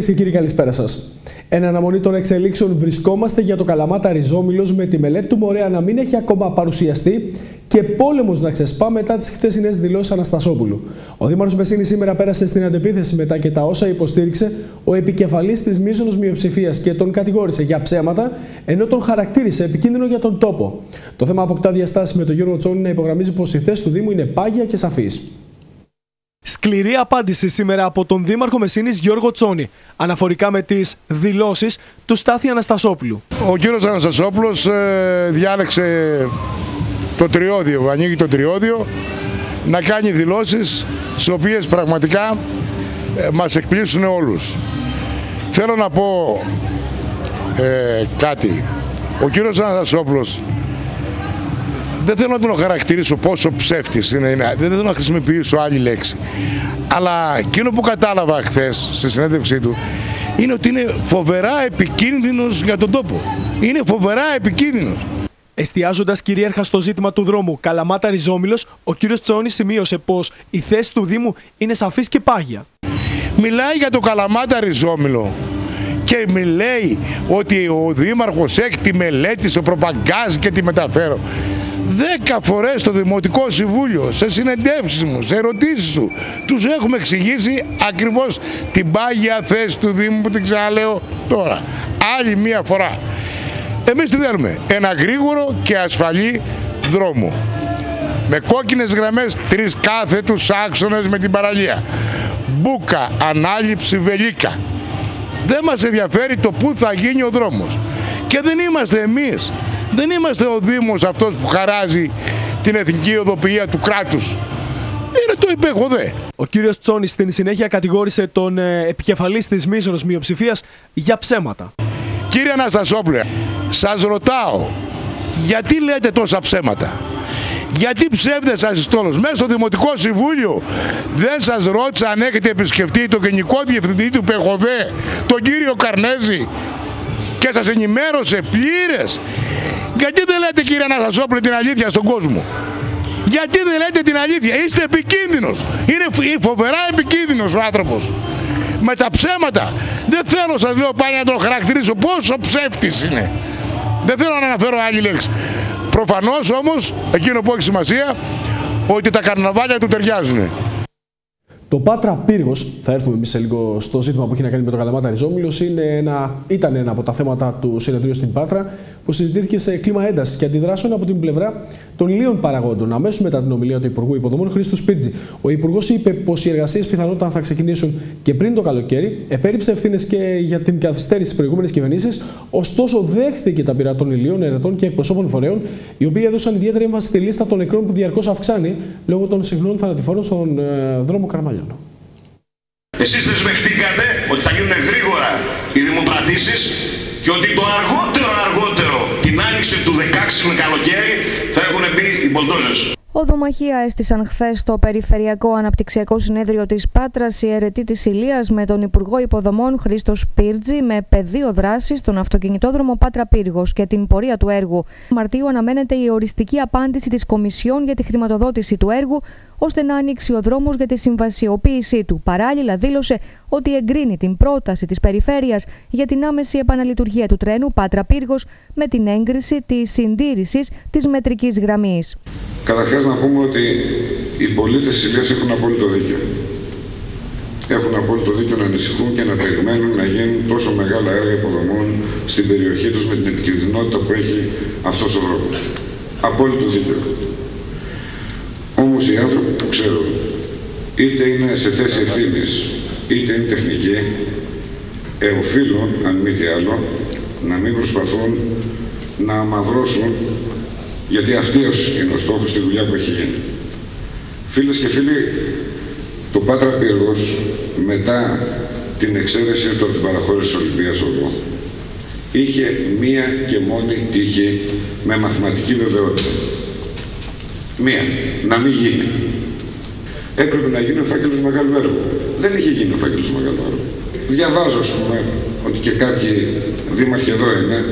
Κυρίες και κύριοι, καλησπέρα σας. Εν αναμονή των εξελίξεων, βρισκόμαστε για το Καλαμάτα Ριζόμιλος με τη μελέτη του Μωρέα να μην έχει ακόμα παρουσιαστεί και πόλεμος να ξεσπά μετά τις χθεσινές δηλώσεις Αναστασόπουλου. Ο Δήμαρχος Μεσίνης σήμερα πέρασε στην αντεπίθεση μετά και τα όσα υποστήριξε ο επικεφαλής της μείζωνος μειοψηφίας και τον κατηγόρησε για ψέματα, ενώ τον χαρακτήρισε επικίνδυνο για τον τόπο. Το θέμα αποκτά διαστάσεις με τον Γιώργο Τσόνη να υπογραμμίζει πως η θέση του Δήμου είναι πάγια και σαφή. Σκληρή απάντηση σήμερα από τον Δήμαρχο Μεσίνης Γιώργο Τσόνη αναφορικά με τις δηλώσεις του Στάθη Αναστασόπουλου. Ο κύριος Αναστασόπουλος ε, διάλεξε το τριώδιο, ανοίγει το τριώδιο να κάνει δηλώσεις τις οποίες πραγματικά ε, μας εκπλήσουν όλους. Θέλω να πω ε, κάτι. Ο κύριος Αναστασόπουλος δεν θέλω να τον χαρακτηρίσω πόσο ψεύτης είναι, δεν θέλω να χρησιμοποιήσω άλλη λέξη. Αλλά εκείνο που κατάλαβα χθες στη συνέντευξή του είναι ότι είναι φοβερά επικίνδυνος για τον τόπο. Είναι φοβερά επικίνδυνος. Εστιάζοντας κυρίαρχα στο ζήτημα του δρόμου Καλαμάτα Ριζόμιλος, ο κύριος Τσόνης σημείωσε πως η θέση του Δήμου είναι σαφής και πάγια. Μιλάει για το Καλαμάτα Ριζόμιλο και μιλάει ότι ο Δήμαρχος έχει τη μελέτη, στο προπαγκάζ και τη μεταφέρω δέκα φορές στο Δημοτικό Συμβούλιο, σε συνεντεύξεις μου, σε ερωτήσεις του, τους έχουμε εξηγήσει ακριβώς την πάγια θέση του Δήμου που την ξαναλέω τώρα. Άλλη μία φορά. Εμείς τι θέλουμε, ένα γρήγορο και ασφαλή δρόμο. Με κόκκινες γραμμές, τρεις κάθετους άξονες με την παραλία. Μπούκα, ανάληψη, βελίκα. Δεν μας ενδιαφέρει το πού θα γίνει ο δρόμος. Και δεν είμαστε εμείς δεν είμαστε ο Δήμος αυτός που χαράζει την εθνική οδοποιία του κράτους. Είναι το υπέχοδε. Ο κύριος Τσόνης στην συνέχεια κατηγόρησε τον ε, επικεφαλής της μίζωνος μειοψηφίας για ψέματα. Κύριε Αναστασόπουλε, σας ρωτάω, γιατί λέτε τόσα ψέματα; Γιατί ψεύδες σας στόλος; Μέσα στο Δημοτικό Συμβούλιο δεν σας ρώτησα αν έχετε επισκεφτεί το Γενικό Διευθυντή του ΠΕΧΟΔΕ, τον κύριο Καρνέζη και σας ενημέρωσε πλήρες γιατί δεν λέτε κύριε Αναστασόπουλε την αλήθεια στον κόσμο; Γιατί δεν λέτε την αλήθεια; Είστε επικίνδυνος. Είναι φοβερά επικίνδυνος ο άνθρωπος. Με τα ψέματα. Δεν θέλω σας λέω πάλι να τον χαρακτηρίσω πόσο ψεύτης είναι. Δεν θέλω να αναφέρω άλλη λέξη. Προφανώς όμως εκείνο που έχει σημασία ότι τα καρναβάλια του ταιριάζουν. Το Πάτρα Πύργος, θα έρθουμε εμείς σε λίγο στο ζήτημα που έχει να κάνει με το Καλαμάτα Ριζόμιλος, ήταν ένα από τα θέματα του συνεδρίου στην Πάτρα που συζητήθηκε σε κλίμα έντασης και αντιδράσεων από την πλευρά των λίων παραγόντων. Αμέσως μετά την ομιλία του Υπουργού Υποδομών Χρήστο Σπίρτζη, ο Υπουργός είπε πως οι εργασίες πιθανότατα θα ξεκινήσουν και πριν το καλοκαίρι, επέριψε ευθύνες και για την καθυστέρηση της προηγούμενης κυβερνήσης, ωστόσο δέχθηκε τα πειρά των ηλίων, ερετών και εκπροσώπων φορέων, οι οποίοι έδωσαν ιδιαίτερη έμφαση στη λίστα των νεκρών που διαρκώς αυξάνει λόγω των συχνών θανατηφόρων στον ε, δρόμο Καρμαλιών. Εσείς δεσμευτήκατε ότι θα γίνουν γρήγορα οι δημοπρατήσεις και ότι το αργότερο αργότερο την άνοιξη του 16 με καλοκαίρι θα έχουν μπει οι μπολτόζες. Οδομαχία έστησαν χθες στο Περιφερειακό Αναπτυξιακό Συνέδριο της Πάτρας η αιρετή της Ηλίας με τον Υπουργό Υποδομών Χρήστος Πύρτζη με πεδίο δράσης στον αυτοκινητόδρομο Πάτρα Πύργος και την πορεία του έργου. Μαρτίου αναμένεται η οριστική απάντηση της Κομισιόν για τη χρηματοδότηση του έργου, ώστε να ανοίξει ο δρόμος για τη συμβασιοποίησή του. Παράλληλα, δήλωσε ότι εγκρίνει την πρόταση της Περιφέρειας για την άμεση επαναλειτουργία του τρένου Πάτρα Πύργος με την έγκριση της συντήρησης της μετρικής γραμμής. Καταρχάς, να πούμε ότι οι πολίτες της Ηλίας έχουν απόλυτο δίκιο. Έχουν απόλυτο δίκιο να ανησυχούν και να περιμένουν να γίνουν τόσο μεγάλα έργα υποδομών στην περιοχή τους με την επικίνδυνοτητα που έχει αυτός ο δρόμος. Απόλυτο δίκιο. Όμως οι άνθρωποι που ξέρουν, είτε είναι σε θέση ευθύνης, είτε είναι τεχνικοί, ε, οφείλουν, αν μη τι άλλο, να μην προσπαθούν να αμαυρώσουν γιατί αυτή είναι ο στόχο στη δουλειά που έχει γίνει. Φίλες και φίλοι, το Πάτρα Πύργος μετά την εξαίρεση από την παραχώρηση της Ολυμπίας Οδού είχε μία και μόνη τύχη με μαθηματική βεβαιότητα. Μία, να μην γίνει. Έπρεπε να γίνει ο φάκελος μεγάλου έργου. Δεν είχε γίνει ο φάκελος μεγάλου έργου. Διαβάζω, ας πούμε, ότι και κάποιοι δήμαρχοι εδώ είναι,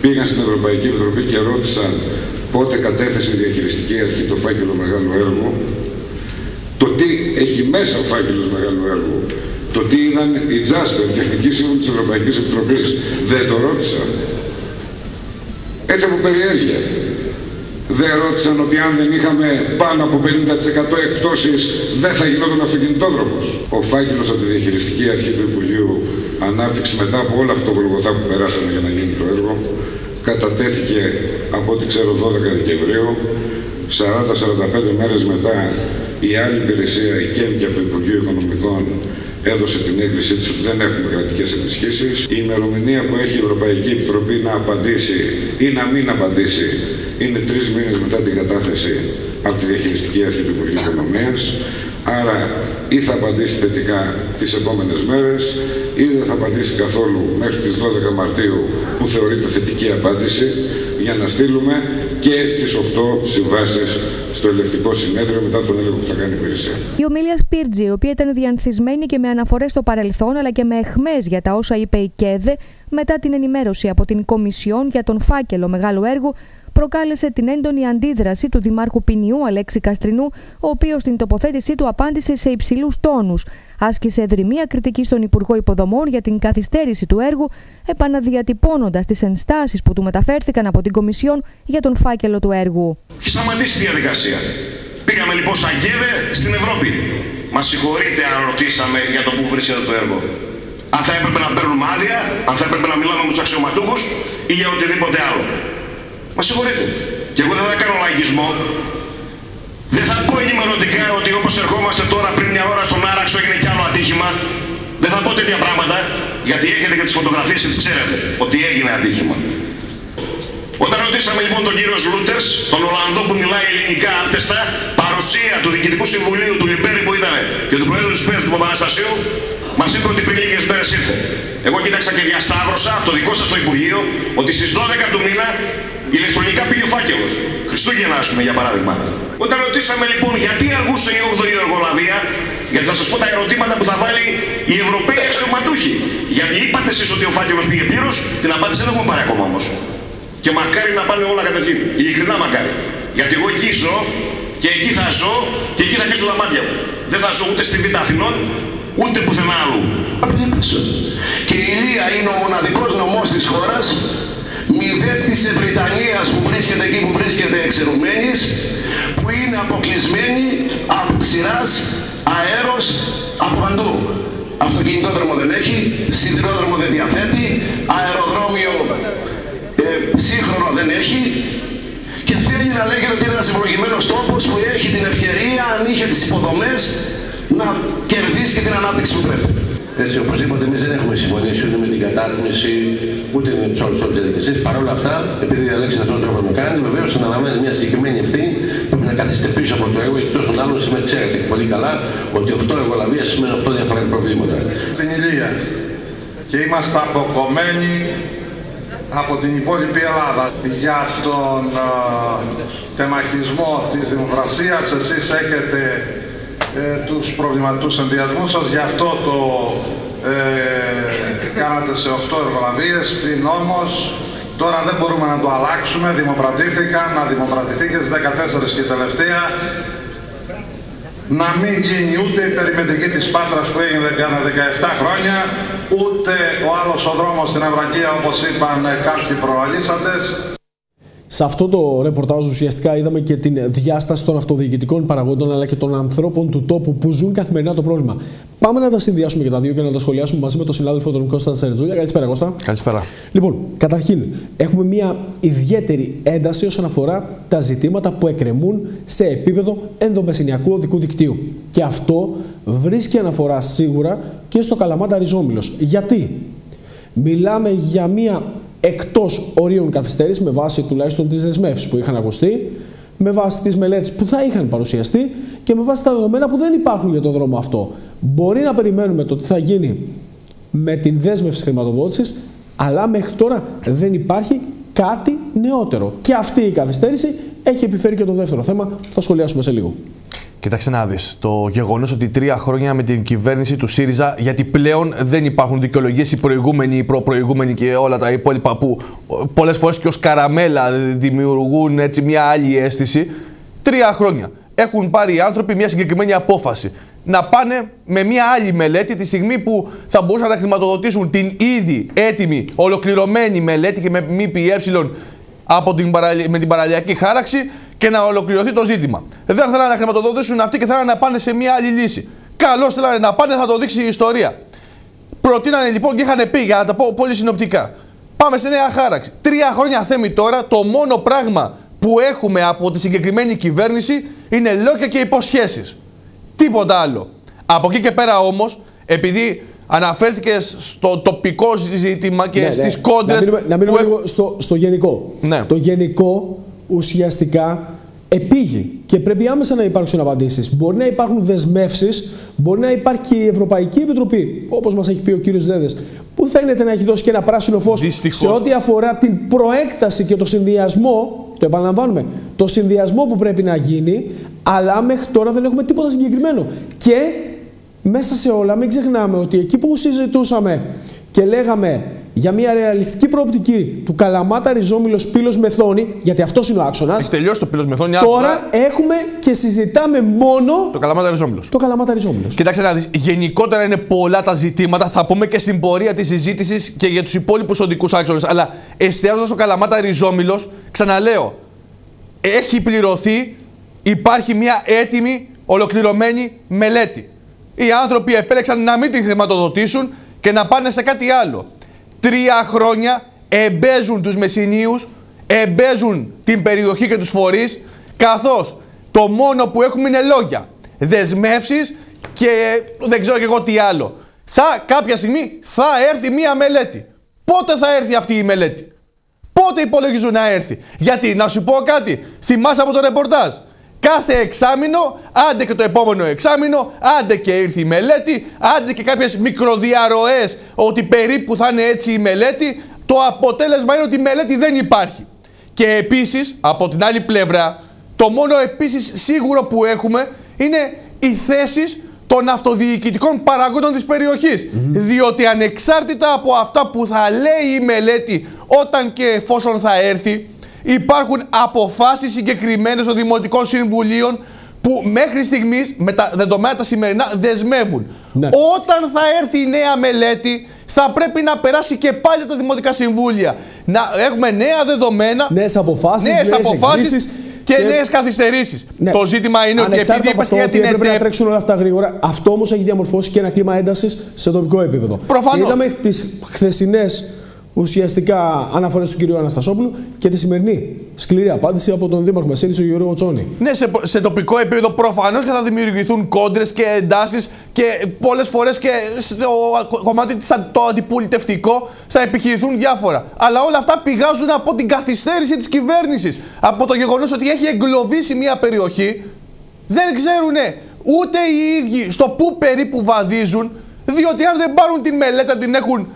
πήγαν στην Ευρωπαϊκή Επιτροπή και ρώτησαν πότε κατέθεσε η διαχειριστική αρχή το φάκελο μεγάλου έργου, το τι έχει μέσα ο φάκελος μεγάλου έργου Το τι είδαν οι Τζάσπερ, τεχνική σύμβουλη της Ευρωπαϊκής Επιτροπής. Δεν το ρώτησα. Έτσι από περιέργεια. Δεν ρώτησαν ότι αν δεν είχαμε πάνω από 50% εκπτώσεις δεν θα γινόταν αυτοκινητόδρομος. Ο φάκελος από τη διαχειριστική αρχή του Υπουργείου Ανάπτυξης μετά από όλα αυτό το γολγοθά που περάσαμε για να γίνει το έργο κατατέθηκε από ό,τι ξέρω 12 Δεκεμβρίου 40-45 μέρες μετά η άλλη υπηρεσία, η ΚΕΜΚΙ από το Υπουργείο Οικονομικών έδωσε την έκκλησή της ότι δεν έχουμε κρατικές ενισχύσεις. Η ημερομηνία που έχει η Ευρωπαϊκή Επιτροπή να απαντήσει ή να μην απαντήσει είναι τρεις μήνες μετά την κατάθεση από τη Διαχειριστική Αρχή του Υπουργείου Οικονομίας. Άρα ή θα απαντήσει θετικά τις επόμενες μέρες ή δεν θα απαντήσει καθόλου μέχρι τις 12 Μαρτίου που θεωρείται θετική απάντηση για να στείλουμε και τις 8 συμβάσεις στο ελεκτικό συνέδριο μετά τον έλεγχο που θα κάνει η υπηρεσία. Η ομιλία Σπίρτζη, η οποία ήταν διανθισμένη και με αναφορές στο παρελθόν αλλά και με εχμές για τα όσα είπε η ΚΕΔΕ μετά την ενημέρωση από την Κομισιόν για τον φάκελο μεγάλου έργου προκάλεσε την έντονη αντίδραση του Δημάρχου Ποινιού Αλέξη Καστρινού, ο οποίος στην τοποθέτησή του απάντησε σε υψηλούς τόνους. Άσκησε δρυμία κριτική στον Υπουργό Υποδομών για την καθυστέρηση του έργου, επαναδιατυπώνοντας τις ενστάσεις που του μεταφέρθηκαν από την Κομισιόν για τον φάκελο του έργου. Έχει σταματήσει τη διαδικασία. Πήγαμε λοιπόν σαν ΚΕΔΕ στην Ευρώπη. Μας συγχωρείτε αν ρωτήσαμε για το που βρίσκεται το έργο. Αν θα έπρεπε να παίρνουμε άδεια, αν θα έπρεπε να μιλάμε με τους αξιωματούχους ή για οτιδήποτε άλλο. Μα συγχωρείτε. Και εγώ δεν θα κάνω λαϊκισμό. Δεν θα πω ενημερωτικά ότι όπως ερχόμαστε τώρα πριν μια ώρα στον Άραξο έγινε κι άλλο ατύχημα. Δεν θα πω τέτοια πράγματα, γιατί έχετε και τις φωτογραφίες και τις ξέρετε ότι έγινε ατύχημα. Όταν ρωτήσαμε λοιπόν τον κύριο Σλούτερς, τον Ολλανδό που μιλάει ελληνικά άπτεστα, παρουσία του Διοικητικού Συμβουλίου του Λιμπέρι που ήταν και του Προέδρου του ΣΠΕΡ του Παπαναστασίου, μας είπε ότι πριν λίγες μέρες ήρθε. Εγώ κοίταξα και διασταύρωσα από το δικό σας το Υπουργείο ότι στις 12 του μήνα ηλεκτρονικά πήγε ο φάκελος. Χριστούγεννα, ας πούμε, για παράδειγμα. Όταν ρωτήσαμε λοιπόν γιατί αργούσε η 8η εργολαβία, γιατί θα σας πω τα ερωτήματα που θα βάλει οι Ευρωπαίοι αξιωματούχοι. Γιατί είπατε εσείς ότι ο φάκελος πήγε πλήρως, την απάντηση δεν έχουμε πάρει ακόμα όμως. Και μακάρι να πάνε όλα κατευθείαν. Ειλικρινά μακάρι. Γιατί εγώ εκεί ζω και εκεί θα ζω και εκεί θα κλείσω τα μάτια μου. Δεν θα ζω ούτε στη Β' Αθηνών, ούτε πουθενά άλλου. Και η Ηλία είναι ο μοναδικός νομός της χώρας μηδέ της Βρυτανίας που βρίσκεται εκεί που βρίσκεται εξαιρουμένης που είναι αποκλεισμένη από ξηράς, αέρος, από παντού. Αυτοκινητόδρομο δεν έχει, σιδηρόδρομο δεν διαθέτει, αεροδρόμιο ε, σύγχρονο δεν έχει και θέλει να λέγεται ότι είναι ένας ευλογημένος τόπος που έχει την ευκαιρία, αν είχε τις υποδομές, να κερδίσει και την ανάπτυξη που πρέπει. Έτσι, οπωσδήποτε εμείς δεν έχουμε συμφωνήσει ούτε με την κατάρτιση ούτε με τους άλλους τρόπου διαδικασία. Παρ' όλα αυτά, επειδή διαλέξετε αυτόν τον τρόπο να κάνει, βεβαίως αναλαμβάνει μια συγκεκριμένη ευθύνη που πρέπει να καθίσετε πίσω από το έργο. Γιατί τόσο άλλων σήμερα ξέρετε πολύ καλά ότι 8 εργολαβίε σημαίνει 8 διαφορετικά προβλήματα. Στην Ηλία και είμαστε αποκομμένοι από την υπόλοιπη Ελλάδα για τον uh, τεμαχισμό της δημοκρασίας εσείς έχετε ε, τους προβληματικούς ενδιασμούς σας. Γι' αυτό το ε, κάνατε σε 8 εργολαβίες, πριν όμως τώρα δεν μπορούμε να το αλλάξουμε. Δημοπρατήθηκαν, να δημοπρατηθεί και στις 14 και τελευταία να μην γίνει ούτε η περιμετρική της Πάτρας που έγινε κάνα 17 χρόνια, ούτε ο άλλος ο δρόμος στην Ευρακία όπως είπαν κάποιοι προβαλήσαντες. Σε αυτό το ρεπορτάζ ουσιαστικά είδαμε και την διάσταση των αυτοδιοικητικών παραγόντων αλλά και των ανθρώπων του τόπου που ζουν καθημερινά το πρόβλημα. Πάμε να τα συνδυάσουμε και τα δύο και να τα σχολιάσουμε μαζί με τον συνάδελφο τον Κώστα Τσερετζούλια. Καλησπέρα, Κώστα. Καλησπέρα. Λοιπόν, καταρχήν, έχουμε μια ιδιαίτερη ένταση όσον αφορά τα ζητήματα που εκκρεμούν σε επίπεδο ενδομεσηνιακού οδικού δικτύου. Και αυτό βρίσκει αναφορά σίγουρα και στο Καλαμάτα Ριζόμιλος. Γιατί; Μιλάμε για μια εκτός ορίων καθυστέρησης με βάση τουλάχιστον τις δεσμεύσεις που είχαν ακουστεί, με βάση τις μελέτες που θα είχαν παρουσιαστεί και με βάση τα δεδομένα που δεν υπάρχουν για τον δρόμο αυτό. Μπορεί να περιμένουμε το τι θα γίνει με την δέσμευση χρηματοδότησης, αλλά μέχρι τώρα δεν υπάρχει κάτι νεότερο. Και αυτή η καθυστέρηση έχει επιφέρει και το δεύτερο θέμα που θα σχολιάσουμε σε λίγο. Κοιτάξτε να δεις. Το γεγονός ότι τρία χρόνια με την κυβέρνηση του ΣΥΡΙΖΑ, γιατί πλέον δεν υπάρχουν δικαιολογίες οι προηγούμενοι, οι προπροηγούμενοι και όλα τα υπόλοιπα που πολλές φορές και ως καραμέλα δημιουργούν έτσι μια άλλη αίσθηση. Τρία χρόνια. Έχουν πάρει οι άνθρωποι μια συγκεκριμένη απόφαση. να πάνε με μια άλλη μελέτη τη στιγμή που θα μπορούσαν να χρηματοδοτήσουν την ήδη έτοιμη, ολοκληρωμένη μελέτη και με ΜΠΕ από την παραλ... με την παραλιακή χάραξη και να ολοκληρωθεί το ζήτημα. Δεν θέλανε να χρηματοδοτήσουν αυτοί και θέλανε να πάνε σε μια άλλη λύση. Καλώς θέλανε να πάνε, θα το δείξει η ιστορία. Προτείνανε λοιπόν και είχαν πει, για να τα πω πολύ συνοπτικά. Πάμε σε νέα χάραξη. Τρία χρόνια θέμη τώρα, το μόνο πράγμα που έχουμε από τη συγκεκριμένη κυβέρνηση είναι λόγια και υποσχέσεις. Τίποτα άλλο. Από εκεί και πέρα όμως, επειδή αναφέρθηκε στο τοπικό ζήτημα και Ναι, στις ναι. κόντρες. Να μείνουμε, να μείνουμε λίγο στο, στο γενικό. Ναι. Το γενικό ουσιαστικά επήγει και πρέπει άμεσα να υπάρξουν απαντήσεις. Μπορεί να υπάρχουν δεσμεύσεις, μπορεί να υπάρχει και η Ευρωπαϊκή Επιτροπή, όπως μας έχει πει ο κύριος Δέδες, που φαίνεται να έχει δώσει και ένα πράσινο φως Δυστυχώς. σε ό,τι αφορά την προέκταση και το συνδυασμό, το επαναλαμβάνουμε, το συνδυασμό που πρέπει να γίνει, αλλά μέχρι τώρα δεν έχουμε τίποτα συγκεκριμένο. Και μέσα σε όλα μην ξεχνάμε ότι εκεί που συζητούσαμε και λέγαμε για μια ρεαλιστική προοπτική του Καλαμάτα Ριζόμιλος Πύλος Μεθόνη, γιατί αυτός είναι ο άξονας. Έχει τελειώσει το πύλος μεθόνια. Τώρα έχουμε και συζητάμε μόνο Το καλαμάτα ριζόμιλος. το Καλαμάτα Ριζόμιλος. Κοιτάξτε να δεις, γενικότερα είναι πολλά τα ζητήματα. Θα πούμε και στην πορεία της συζήτησης και για τους υπόλοιπους οδικούς άξονες. Αλλά εστιάζοντας στο Καλαμάτα Ριζόμιλος, ξαναλέω, έχει πληρωθεί, υπάρχει μια έτοιμη, ολοκληρωμένη μελέτη. Οι άνθρωποι επέλεξαν να μην την χρηματοδοτήσουν και να πάνε σε κάτι άλλο. Τρία χρόνια εμπέζουν τους Μεσσηνίους, εμπέζουν την περιοχή και τους φορείς, καθώς το μόνο που έχουμε είναι λόγια, δεσμεύσεις και δεν ξέρω και εγώ τι άλλο. Θα, κάποια στιγμή θα έρθει μία μελέτη. Πότε θα έρθει αυτή η μελέτη; Πότε υπολογίζουν να έρθει; Γιατί, να σου πω κάτι, θυμάσαι από το ρεπορτάζ; Κάθε εξάμηνο, άντε και το επόμενο εξάμηνο, άντε και ήρθε η μελέτη, άντε και κάποιες μικροδιαρροές ότι περίπου θα είναι έτσι η μελέτη, το αποτέλεσμα είναι ότι η μελέτη δεν υπάρχει. Και επίσης, από την άλλη πλευρά, το μόνο επίσης σίγουρο που έχουμε είναι οι θέσεις των αυτοδιοικητικών παραγόντων της περιοχής. Διότι ανεξάρτητα από αυτά που θα λέει η μελέτη όταν και εφόσον θα έρθει, υπάρχουν αποφάσεις συγκεκριμένες των Δημοτικών Συμβουλίων που μέχρι στιγμής, με τα δεδομένα τα σημερινά, δεσμεύουν. Ναι. Όταν θα έρθει η νέα μελέτη, θα πρέπει να περάσει και πάλι τα Δημοτικά Συμβούλια. Να έχουμε νέα δεδομένα, Νέες αποφάσεις, νέες νέες αποφάσεις εκκλήσεις και, και- νέες καθυστερήσεις. Ναι. Το ζήτημα είναι ότι Ανεξάρτητα επειδή από είπες αυτό και για ότι την έπρεπε να ΕΤΕΠ, τρέξουν όλα αυτά γρήγορα, αυτό όμως έχει διαμορφώσει και ένα κλίμα έντασης σε τοπικό επίπεδο. Προφανώς. Είδαμε τις χθεσινές ουσιαστικά αναφορές του κ. Αναστασόπουλου και τη σημερινή σκληρή απάντηση από τον Δήμαρχο Μεσίνη, τον Γιώργο Τσόνη. Ναι, σε, σε τοπικό επίπεδο προφανώς και θα δημιουργηθούν κόντρες και εντάσεις και πολλές φορές και στο κομμάτι της, αν- το αντιπολιτευτικό θα επιχειρηθούν διάφορα. Αλλά όλα αυτά πηγάζουν από την καθυστέρηση της κυβέρνησης. Από το γεγονός ότι έχει εγκλωβίσει μια περιοχή. Δεν ξέρουν ούτε οι ίδιοι στο πού περίπου βαδίζουν, διότι αν δεν πάρουν τη μελέτα, την έχουν σ-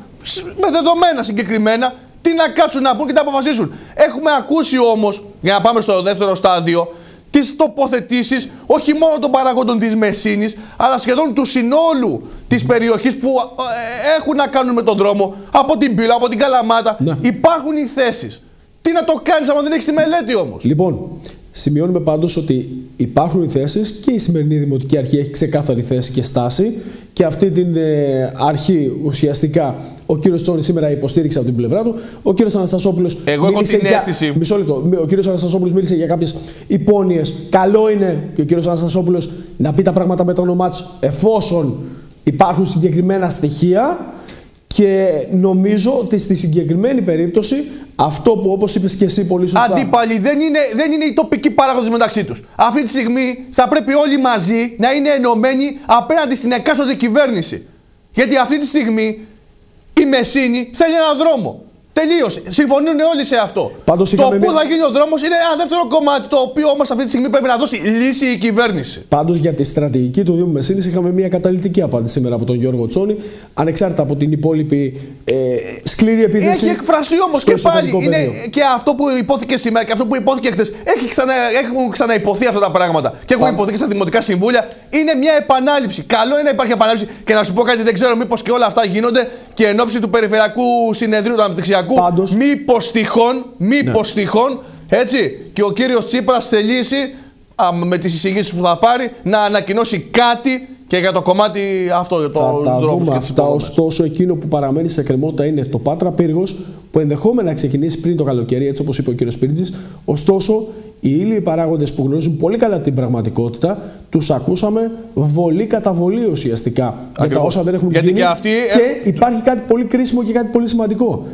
με δεδομένα συγκεκριμένα, τι να κάτσουν να πούν και να αποφασίσουν. Έχουμε ακούσει όμως, για να πάμε στο δεύτερο στάδιο, τις τοποθετήσεις όχι μόνο των παραγόντων της Μεσίνης, αλλά σχεδόν του συνόλου της περιοχής που ε, έχουν να κάνουν με τον δρόμο, από την Πύλα, από την Καλαμάτα. Ναι. Υπάρχουν οι θέσεις. Τι να το κάνεις άμα δεν έχεις τη μελέτη όμως; Λοιπόν, σημειώνουμε πάντως ότι υπάρχουν οι θέσεις και η σημερινή Δημοτική Αρχή έχει ξεκάθαρη θέση και στάση. Και αυτή την ε, αρχή ουσιαστικά ο κύριος Τσόνη σήμερα υποστήριξε από την πλευρά του. Ο κύριος Αναστασόπουλος. Εγώ έχω την αίσθηση. Μισό λεπτό. Ο κύριος Αναστασόπουλος μίλησε για κάποιες υπόνοιες. Καλό είναι και ο κύριος Αναστασόπουλος να πει τα πράγματα με το όνομά τους εφόσον υπάρχουν συγκεκριμένα στοιχεία. Και νομίζω ότι στη συγκεκριμένη περίπτωση αυτό που όπως είπες και εσύ πολύ σωστά Αντίπαλοι δεν είναι, δεν είναι οι τοπικοί παράγοντες μεταξύ τους. Αυτή τη στιγμή θα πρέπει όλοι μαζί να είναι ενωμένοι απέναντι στην εκάστοτε κυβέρνηση. Γιατί αυτή τη στιγμή η Μεσίνη θέλει έναν δρόμο. Τελείωσε. Συμφωνούν όλοι σε αυτό. Πάντως το είχαμε πού μια- θα γίνει ο δρόμος είναι ένα δεύτερο κομμάτι το οποίο όμως αυτή τη στιγμή πρέπει να δώσει λύση η κυβέρνηση. Πάντως για τη στρατηγική του Δήμου Μεσίνης είχαμε μια καταλητική απάντηση σήμερα από τον Γιώργο Τσόνη ανεξάρτητα από την υπόλοιπη ε, σκληρή επίθεση Έχει εκφραστεί όμως στο και πάλι. εσωτερικό Είναι πεδίο. και αυτό που υπόθηκε σήμερα και αυτό που υπόθηκε χθε. Έχει ξανα, έχουν ξαναυποθεί αυτά τα πράγματα. Και έχουν Πα- υποθεί και στα δημοτικά συμβούλια. Είναι μια επανάληψη. Καλό είναι να υπάρχει επανάληψη. Και να σου πω κάτι, δεν ξέρω μήπως και όλα αυτά γίνονται και εν ώψη του περιφερειακού συνεδρίου του Αναπτυξιακού. Πάντως- Ναι. Μήπως τυχόν, μήπως τυχόν, έτσι, και ο κύριος Τσίπρας θελήσει α, με τις εισηγήσεις που θα πάρει να ανακοινώσει κάτι και για το κομμάτι αυτό. Για το Θα τα δούμε αυτά. Ωστόσο, εκείνο που παραμένει σε κρεμότητα είναι το Πάτρα Πύργος, που ενδεχόμενα να ξεκινήσει πριν το καλοκαίρι, έτσι όπως είπε ο κ. Πίρτζη. Ωστόσο, οι ήλιοι παράγοντες που γνωρίζουν πολύ καλά την πραγματικότητα, τους ακούσαμε βολή κατά βολή ουσιαστικά Ακριβώς. για τα όσα δεν έχουν Γιατί γίνει. Και, αυτοί... και υπάρχει κάτι πολύ κρίσιμο και κάτι πολύ σημαντικό.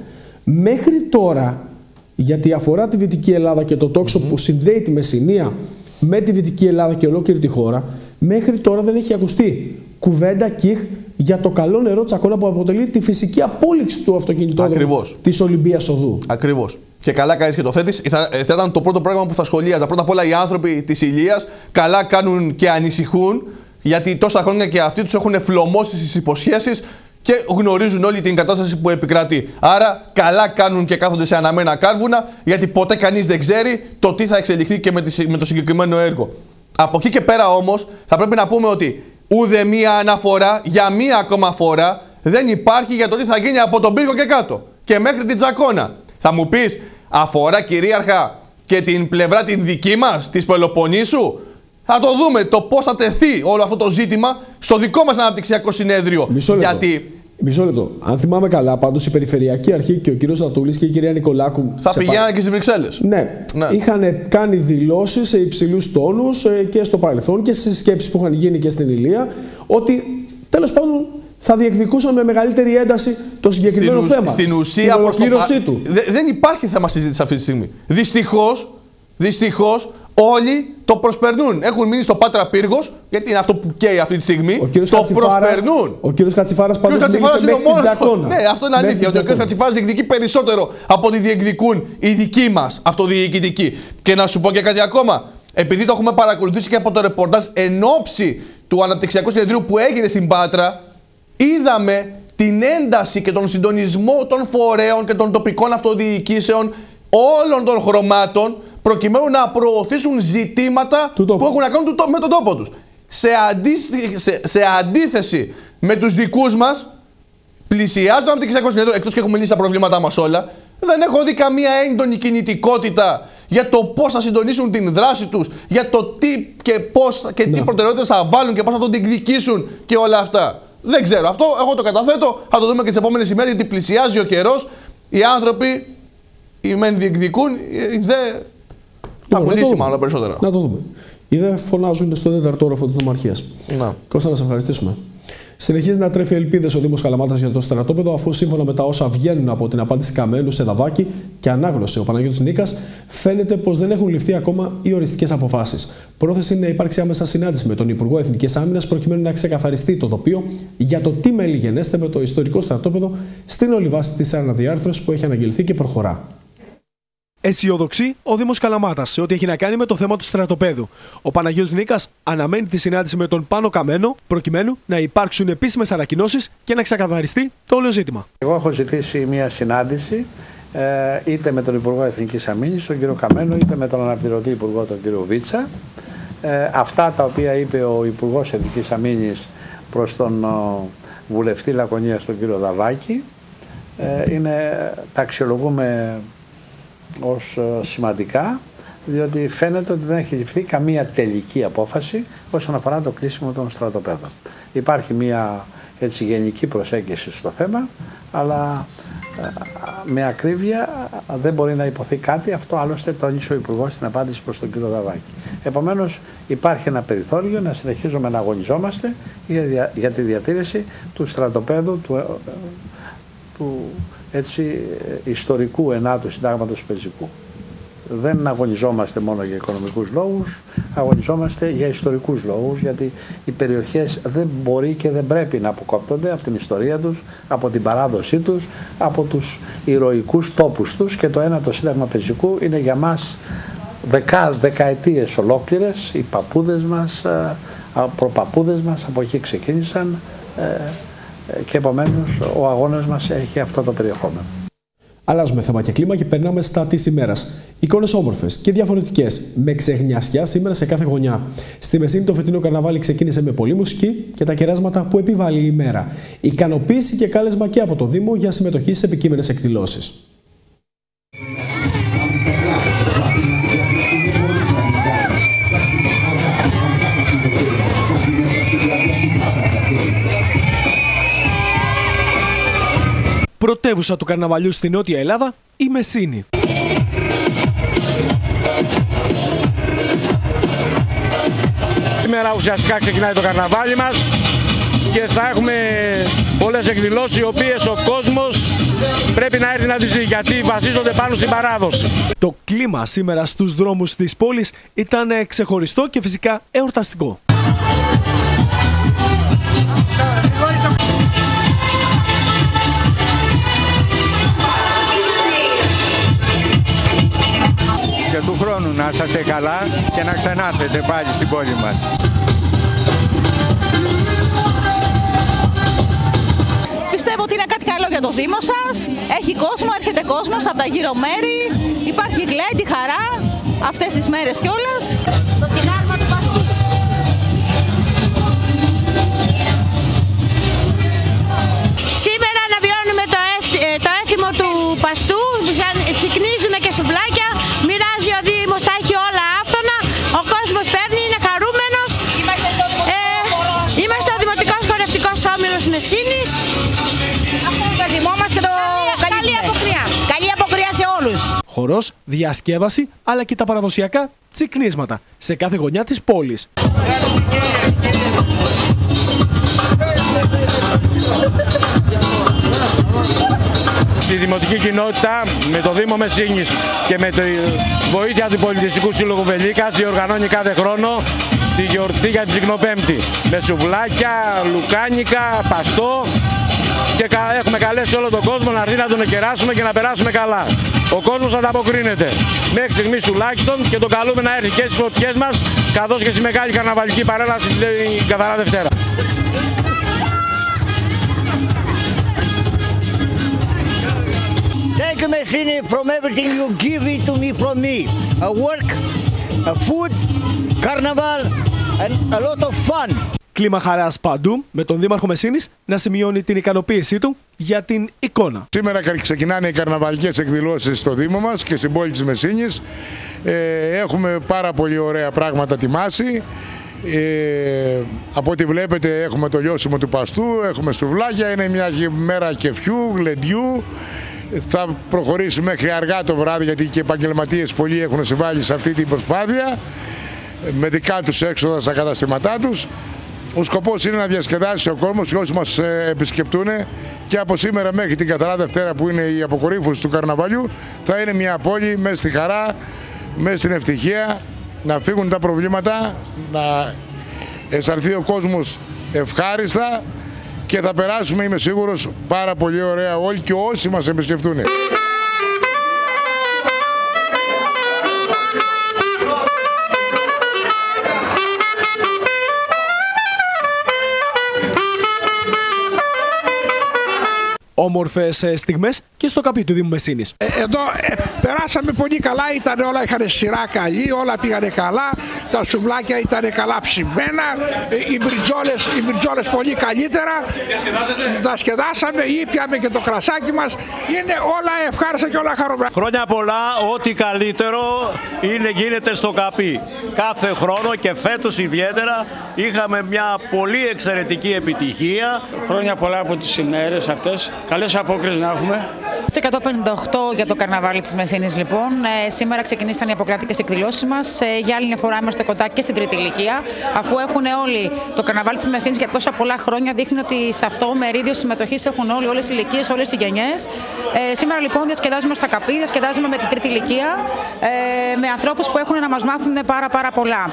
Μέχρι τώρα, γιατί αφορά τη Δυτική Ελλάδα και το τοξο που συνδέει τη Μεσσηνία με τη Δυτική Ελλάδα και ολόκληρη τη χώρα, μέχρι τώρα δεν έχει ακουστεί κουβέντα κιχ για το καλό νερό τσακώνα που αποτελεί τη φυσική απόλυξη του αυτοκινητόδρομου της Ολυμπίας Οδού. Ακριβώς. Και καλά κάνεις και το θέτεις. Θα, θα ήταν το πρώτο πράγμα που θα σχολίαζα. Πρώτα απ' όλα οι άνθρωποι της Ηλίας καλά κάνουν και ανησυχούν γιατί τόσα χρόνια και αυτοί τους έχουν φλωμώσει στις υποσχέσεις και γνωρίζουν όλη την κατάσταση που επικρατεί. Άρα, καλά κάνουν και κάθονται σε αναμένα κάρβουνα, γιατί ποτέ κανείς δεν ξέρει το τι θα εξελιχθεί και με, με το συγκεκριμένο έργο. Από εκεί και πέρα όμως, θα πρέπει να πούμε ότι ούτε μία αναφορά για μία ακόμα φορά δεν υπάρχει για το τι θα γίνει από τον πύργο και κάτω. Και μέχρι την τζακώνα. Θα μου πεις, αφορά κυρίαρχα και την πλευρά την δική μας, της Πελοποννήσου. Θα το δούμε το πώς θα τεθεί όλο αυτό το ζήτημα στο δικό μας αναπτυξιακό συνέδριο. Μισό λεπτό. Γιατί Μισό λεπτό. Αν θυμάμαι καλά, πάντως η Περιφερειακή Αρχή και ο κύριος Νατούλη και η κυρία Νικολάκου. Θα πηγαίνανε και στις Βρυξέλλες. Ναι. ναι. Είχαν κάνει δηλώσεις σε υψηλούς τόνους ε, και στο παρελθόν και στις σκέψει που είχαν γίνει και στην Ηλία ότι τέλος πάντων θα διεκδικούσαν με μεγαλύτερη ένταση το συγκεκριμένο στην, θέμα. Στην ουσία, την του. δεν υπάρχει θέμα συζήτηση αυτή τη στιγμή. Δυστυχώς, δυστυχώς, όλοι το προσπερνούν. Έχουν μείνει στο Πάτρα Πύργος, γιατί είναι αυτό που καίει αυτή τη στιγμή. Ο το προσπερνούν. Ο κύριος Κατσιφάρας πάντως μίλησε μέχρι την τζακώνα. Ναι, αυτό είναι αλήθεια. Ο κύριος Κατσιφάρας διεκδικεί περισσότερο από ό,τι διεκδικούν οι δικοί μας αυτοδιοικητικοί. Και να σου πω και κάτι ακόμα. Επειδή το έχουμε παρακολουθήσει και από το ρεπορτάζ εν ώψη του αναπτυξιακού συνεδρίου που έγινε στην Πάτρα, είδαμε την ένταση και τον συντονισμό των φορέων και των τοπικών αυτοδιοικήσεων όλων των χρωμάτων προκειμένου να προωθήσουν ζητήματα που έχουν να κάνουν με τον τόπο τους. Σε, αντί, σε, σε αντίθεση με τους δικούς μας, πλησιάζει το αναπτυξιακό συνέδριο, εκτός και έχουμε λύσει τα προβλήματά μας όλα, δεν έχω δει καμία έντονη κινητικότητα για το πώς θα συντονίσουν την δράση τους, για το τι και, πώς, και τι ναι. προτεραιότητες θα βάλουν και πώς θα τον διεκδικήσουν και όλα αυτά. Δεν ξέρω. Αυτό εγώ το καταθέτω. Θα το δούμε και τις επόμενες ημέρες γιατί πλησιάζει ο καιρός. Οι άνθρωποι, οι μεν διεκδικούν, οι δε να μιλήσει μάλλον περισσότερα. Να το δούμε. Οι δε φωνάζουν στο τέταρτο όροφο της Νομαρχίας. Να. Κώστα, να σε ευχαριστήσουμε. Συνεχίζει να τρέφει ελπίδες ο Δήμος Καλαμάτα για το στρατόπεδο, αφού σύμφωνα με τα όσα βγαίνουν από την απάντηση Καμένου σε Δαβάκη και ανάγνωση ο Παναγιώτης Νίκας, φαίνεται πως δεν έχουν ληφθεί ακόμα οι οριστικές αποφάσεις. Πρόθεση είναι να υπάρξει άμεσα συνάντηση με τον Υπουργό Εθνικής Άμυνας, προκειμένου να ξεκαθαριστεί το τοπίο για το τι μέλη γενέστε με το ιστορικό στρατόπεδο στην ολιβάση της αναδιάρθρωσης που έχει αναγγελθεί και προχωρά. Αισιοδοξεί ο Δήμος Καλαμάτας σε ό,τι έχει να κάνει με το θέμα του στρατοπέδου. Ο Παναγιώτη Νίκας αναμένει τη συνάντηση με τον Πάνο Καμένο, προκειμένου να υπάρξουν επίσημες ανακοινώσεις και να ξεκαθαριστεί το όλο ζήτημα. Εγώ έχω ζητήσει μια συνάντηση ε, είτε με τον Υπουργό Εθνικής Αμήνης, τον κύριο Καμένο, είτε με τον αναπληρωτή Υπουργό, τον κύριο Βίτσα. Ε, αυτά τα οποία είπε ο Υπουργός Εθνικής Αμήνης προς τον βουλευτή Λακωνίας, τον κύριο Δαβάκη, ε, είναι, τα αξιολογούμε ως ε, σημαντικά διότι φαίνεται ότι δεν έχει ληφθεί καμία τελική απόφαση όσον αφορά το κλείσιμο των στρατοπέδων. Υπάρχει μια έτσι, γενική προσέγγιση στο θέμα, αλλά ε, με ακρίβεια δεν μπορεί να υποθεί κάτι. Αυτό άλλωστε τόνισε ο Υπουργός στην απάντηση προς τον κύριο Δαβάκη. Επομένως υπάρχει ένα περιθώριο να συνεχίζουμε να αγωνιζόμαστε για, για τη διατήρηση του στρατοπέδου του, ε, του έτσι, ιστορικού ενάτου συντάγματος πεζικού. Δεν αγωνιζόμαστε μόνο για οικονομικούς λόγους, αγωνιζόμαστε για ιστορικούς λόγους, γιατί οι περιοχές δεν μπορεί και δεν πρέπει να αποκόπτονται από την ιστορία τους, από την παράδοσή τους, από τους ηρωικούς τόπους τους και το ένατο σύνταγμα πεζικού είναι για μας δεκά, δεκαετίες ολόκληρες, οι παππούδες μας, προπαππούδες μας από εκεί ξεκίνησαν, ε, και επομένως ο αγώνας μας έχει αυτό το περιεχόμενο. Αλλάζουμε θέμα και κλίμα και περνάμε στα της ημέρας. Εικόνες όμορφες και διαφορετικές, με ξεχνιασιά σήμερα σε κάθε γωνιά. Στη Μεσίνη το φετινό καρναβάλι ξεκίνησε με πολλή μουσική και τα κεράσματα που επιβάλλει η ημέρα. Ικανοποίηση και κάλεσμα και από το Δήμο για συμμετοχή σε επικείμενες εκδηλώσεις. Πρωτεύουσα του καρναβαλιού στη Νότια Ελλάδα, η Μεσίνη. Σήμερα ουσιαστικά ξεκινάει το καρναβάλι μας και θα έχουμε πολλές εκδηλώσεις οι οποίες ο κόσμος πρέπει να έρθει να τις δει γιατί βασίζονται πάνω στην παράδοση. Το κλίμα σήμερα στους δρόμους της πόλης ήταν ξεχωριστό και φυσικά εορταστικό. Να είσαστε καλά και να ξανάρθετε πάλι στην πόλη μας. Πιστεύω ότι είναι κάτι καλό για το Δήμο σας. Έχει κόσμο, έρχεται κόσμος από τα γύρω μέρη. Υπάρχει γλέντι, χαρά αυτές τις μέρες κιόλας. Το τσιγάρο του Χορός, διασκεύαση, αλλά και τα παραδοσιακά τσικνίσματα σε κάθε γωνιά της πόλης. Στη δημοτική κοινότητα με το Δήμο Μεσίνης και με τη βοήθεια του Πολιτιστικού Σύλλογου Βελίκας διοργανώνει κάθε χρόνο τη γιορτή για την Τσικνοπέμπτη με σουβλάκια, λουκάνικα, παστό και κα- έχουμε καλέσει όλο τον κόσμο να έρθει να τον κεράσουμε και να περάσουμε καλά. Ο κόσμος ανταποκρίνεται μέχρι στιγμής τουλάχιστον και τον καλούμε να έρθει και στις φωτιές μας καθώς και στη μεγάλη καρναβαλική παρέλαση την Καθαρά Δευτέρα. Thank you, Messini, from everything you give it to me from me. A work, a food, carnival, and a lot of fun. Κλίμα χαράς παντού, με τον Δήμαρχο Μεσίνης να σημειώνει την ικανοποίησή του για την εικόνα. Σήμερα κα- ξεκινάνε οι καρναβαλικές εκδηλώσεις στο Δήμο μας και στην πόλη της Μεσίνης. Ε, έχουμε πάρα πολύ ωραία πράγματα ετοιμάσει. Ε, από ό,τι βλέπετε έχουμε το λιώσιμο του παστού, έχουμε σουβλάκια, είναι μια γε- μέρα κεφιού, γλεντιού. Θα προχωρήσει μέχρι αργά το βράδυ γιατί και οι επαγγελματίες πολλοί έχουν συμβάλει σε αυτή την προσπάθεια με δικά τους έξοδα στα καταστήματά τους. Ο σκοπός είναι να διασκεδάσει ο κόσμος και όσοι μας ε, επισκεπτούν και από σήμερα μέχρι την Καθαρά Δευτέρα που είναι η αποκορύφωση του καρναβαλιού θα είναι μια πόλη μέσα στη χαρά, μέσα στην ευτυχία, να φύγουν τα προβλήματα, να αισθανθεί ο κόσμος ευχάριστα και θα περάσουμε, είμαι σίγουρος, πάρα πολύ ωραία όλοι και όσοι μας επισκεφτούν. Όμορφες στιγμές και στο καπί του Δήμου Μεσίνης. Ε, Εδώ ε, περάσαμε πολύ καλά, ήταν όλα είχαν σειρά καλή, όλα πήγανε καλά, τα σουβλάκια ήταν καλά ψημένα, ε, οι μπριτζόλες, οι μπριτζόλες πολύ καλύτερα. Τα σκεδάσαμε, ήπιαμε και το κρασάκι μας, είναι όλα ευχάριστα και όλα χαρούμενα. Χρόνια πολλά, ό,τι καλύτερο είναι, γίνεται στο καπί. Κάθε χρόνο και φέτος ιδιαίτερα είχαμε μια πολύ εξαιρετική επιτυχία. Χρόνια πολλά από τις ημέρες αυτές. Καλές απόκριες να έχουμε. Σε 158 για το καρναβάλι της Μεσίνης λοιπόν. Ε, σήμερα ξεκινήσαν οι αποκρατικές εκδηλώσεις μας. Ε, για άλλη μια φορά είμαστε κοντά και στην τρίτη ηλικία. Αφού έχουν όλοι το καρναβάλι της Μεσίνης για τόσα πολλά χρόνια δείχνει ότι σε αυτό μερίδιο συμμετοχής έχουν όλοι, όλες οι ηλικίες, όλες οι γενιές. Ε, σήμερα λοιπόν διασκεδάζουμε στα καπί, διασκεδάζουμε με την τρίτη ηλικία, ε, με ανθρώπους που έχουν να μας μάθουν πάρα πάρα πολλά.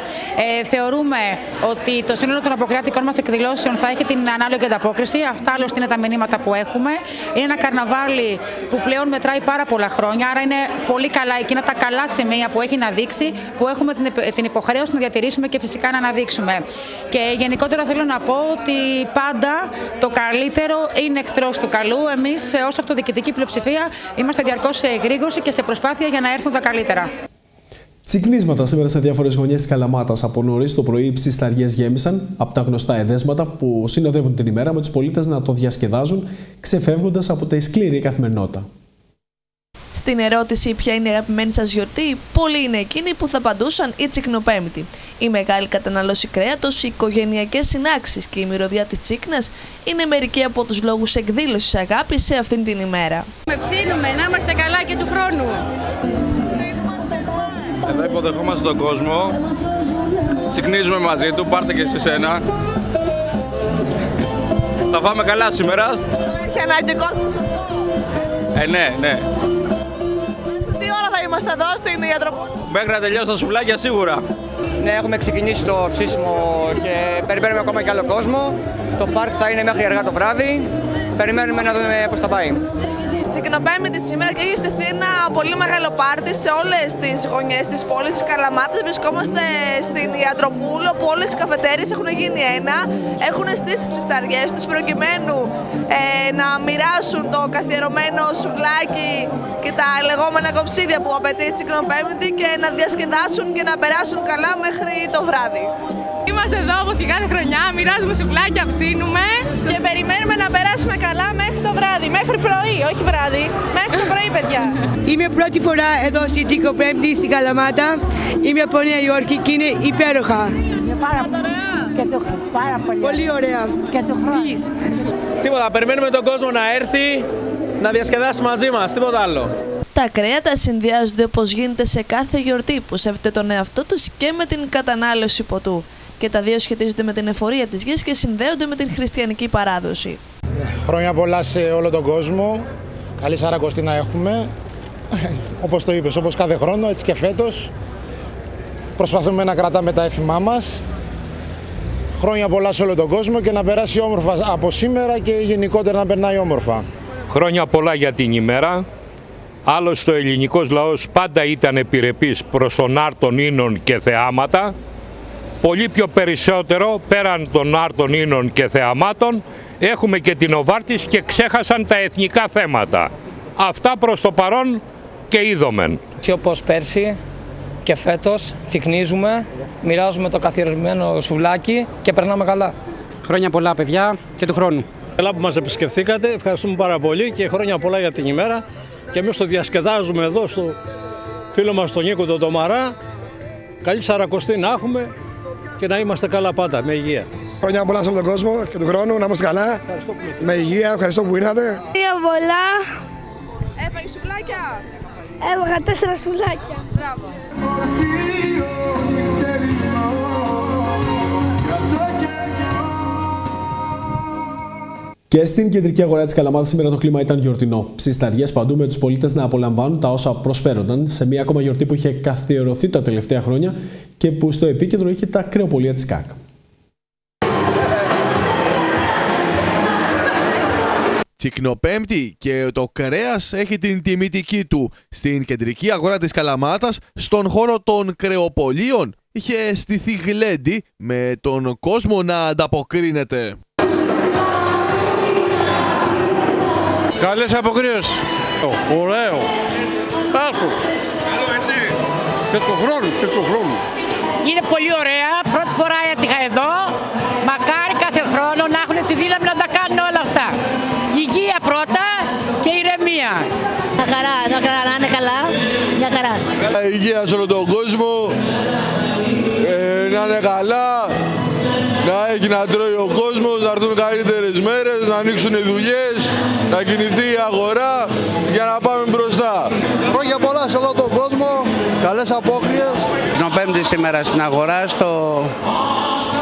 Ε, θεωρούμε ότι το σύνολο των αποκρατικών μας εκδηλώσεων θα έχει την ανάλογη ανταπόκριση. Αυτά άλλωστε είναι τα μηνύματα που έχουμε. Είναι ένα καρναβάλι που πλέον μετράει πάρα πολλά χρόνια, άρα είναι πολύ καλά εκείνα τα καλά σημεία που έχει να δείξει, που έχουμε την, επ- την υποχρέωση να διατηρήσουμε και φυσικά να αναδείξουμε. Και γενικότερα θέλω να πω ότι πάντα το καλύτερο είναι εχθρός του καλού. Εμείς, ω αυτοδιοικητική πλειοψηφία, είμαστε διαρκώς σε εγρήγορση και σε προσπάθεια για να έρθουν τα καλύτερα. Τσικνίσματα σήμερα σε διάφορες γωνιές της Καλαμάτας. Από νωρίς το πρωί οι ψισταριέ γέμισαν από τα γνωστά εδέσματα που συνοδεύουν την ημέρα με τους πολίτες να το διασκεδάζουν, ξεφεύγοντας από τη σκληρή καθημερινότητα. Στην ερώτηση ποια είναι η αγαπημένη σας γιορτή, πολλοί είναι εκείνοι που θα απαντούσαν η Τσικνοπέμπτη. Η μεγάλη κατανάλωση κρέατος, οι οικογενειακές συνάξεις και η μυρωδιά της τσίκνας είναι μερικοί από τους λόγους εκδήλωσης αγάπης σε αυτήν την ημέρα. Με ψήνουμε, να είμαστε καλά και του χρόνου. Εδώ υποδεχόμαστε τον κόσμο. Τσικνίζουμε μαζί του, πάρτε και εσείς ένα. Θα φάμε καλά σήμερα. Έχει ανάγκη ο κόσμος. Ε, ναι, ναι. Τι ώρα θα είμαστε εδώ στην Ιατροπόλη; Μέχρι να τελειώσει τα σουβλάκια σίγουρα. Ναι, έχουμε ξεκινήσει το ψήσιμο και περιμένουμε ακόμα και άλλο κόσμο. Το πάρτι θα είναι μέχρι αργά το βράδυ. Περιμένουμε να δούμε πώς θα πάει. Τσικνοπέμπτη σήμερα και έχει στηθεί ένα πολύ μεγάλο πάρτι σε όλες τις γωνιές της πόλης της Καλαμάτα. Βρισκόμαστε στην Ιατροπούλο που όλες οι καφετέρειες έχουν γίνει ένα. Έχουν στήσει τις φισταριέ τους προκειμένου ε, να μοιράσουν το καθιερωμένο σουβλάκι και τα λεγόμενα κοψίδια που απαιτεί η Τσικνοπέμπτη και να διασκεδάσουν και να περάσουν καλά μέχρι το βράδυ. Είμαστε εδώ όπως και κάθε χρονιά, μοιράζουμε σουβλάκια, ψήνουμε. Και περιμένουμε να περάσουμε καλά μέχρι το βράδυ, μέχρι πρωί, όχι βράδυ, μέχρι το πρωί παιδιά. Είμαι πρώτη φορά εδώ στη Τσικοπέμπτη στην Καλαμάτα. Είμαι από Νέα Υόρκη και είναι υπέροχα. Πάρα πολύ. Και το πάρα πολύ. Πολύ ωραία. Και το χρόνο. Τίποτα, περιμένουμε τον κόσμο να έρθει να διασκεδάσει μαζί μας, τίποτα άλλο. Τα κρέατα συνδυάζονται όπως γίνεται σε κάθε γιορτή που σέβεται τον εαυτό τους και με την κατανάλωση ποτού. Και τα δύο σχετίζονται με την εφορία της γης και συνδέονται με την χριστιανική παράδοση. Χρόνια πολλά σε όλο τον κόσμο. Καλή Σαρακοστή να έχουμε. Όπως το είπες, όπως κάθε χρόνο, έτσι και φέτος. Προσπαθούμε να κρατάμε τα έθιμά μας. Χρόνια πολλά σε όλο τον κόσμο και να περάσει όμορφα από σήμερα και γενικότερα να περνάει όμορφα. Χρόνια πολλά για την ημέρα. Άλλωστε ο ελληνικός λαός πάντα ήταν επιρρεπής προς τον άρτον ίνων και θεάματα. Πολύ πιο περισσότερο πέραν των άρτων ίνων και θεαμάτων έχουμε και την Οβάρτης και ξέχασαν τα εθνικά θέματα. Αυτά προς το παρόν και είδομεν. Και όπως πέρσι και φέτος τσικνίζουμε, μοιράζουμε το καθιερωμένο σουβλάκι και περνάμε καλά. Χρόνια πολλά παιδιά και του χρόνου. Καλά που μας επισκεφθήκατε, ευχαριστούμε πάρα πολύ και χρόνια πολλά για την ημέρα. Και εμείς το διασκεδάζουμε εδώ στο φίλο μας τον Νίκο τον Τομαρά. Καλή Σαρακοστή να έχουμε και να είμαστε καλά πάντα, με υγεία. Χρόνια πολλά σε όλο τον κόσμο και του χρόνου να είμαστε καλά. Με υγεία, ευχαριστώ που ήρθατε. Χρόνια πολλά. Έφαγε σουβλάκια. Έβαγα τέσσερα σουβλάκια. Μπράβο. Και στην κεντρική αγορά της Καλαμάτας σήμερα το κλίμα ήταν γιορτινό. Ψισταριές παντού με τους πολίτες να απολαμβάνουν τα όσα προσφέρονταν σε μια ακόμα γιορτή που είχε καθιερωθεί τα τελευταία χρόνια και που στο επίκεντρο είχε τα κρεοπολία της ΚΑΚ. Τσικνοπέμπτη και το κρέας έχει την τιμητική του. Στην κεντρική αγορά της Καλαμάτας, στον χώρο των κρεοπολίων, είχε στηθεί γλέντι με τον κόσμο να ανταποκρίνεται. Καλές αποκρίες. Ωραίο. Άσο. Καλό έτσι. Και του χρόνου, και του χρόνου. Είναι πολύ ωραία. Πρώτη φορά έτυχα εδώ. Μακάρι κάθε χρόνο να έχουν τη δύναμη να τα κάνουν όλα αυτά. Υγεία πρώτα και ηρεμία. Τα χαρά, τα χαρά, να είναι καλά. Μια χαρά. Υγεία σε όλο τον κόσμο. Ε, να είναι καλά. Να έχει να τρώει ο κόσμος, να έρθουν καλύτερες μέρες, να ανοίξουν οι δουλειές, να κινηθεί η αγορά για να πάμε μπροστά. Χρόνια πολλά σε όλο τον κόσμο, καλές απόκριες. Την Πέμπτη σήμερα στην αγορά, στο,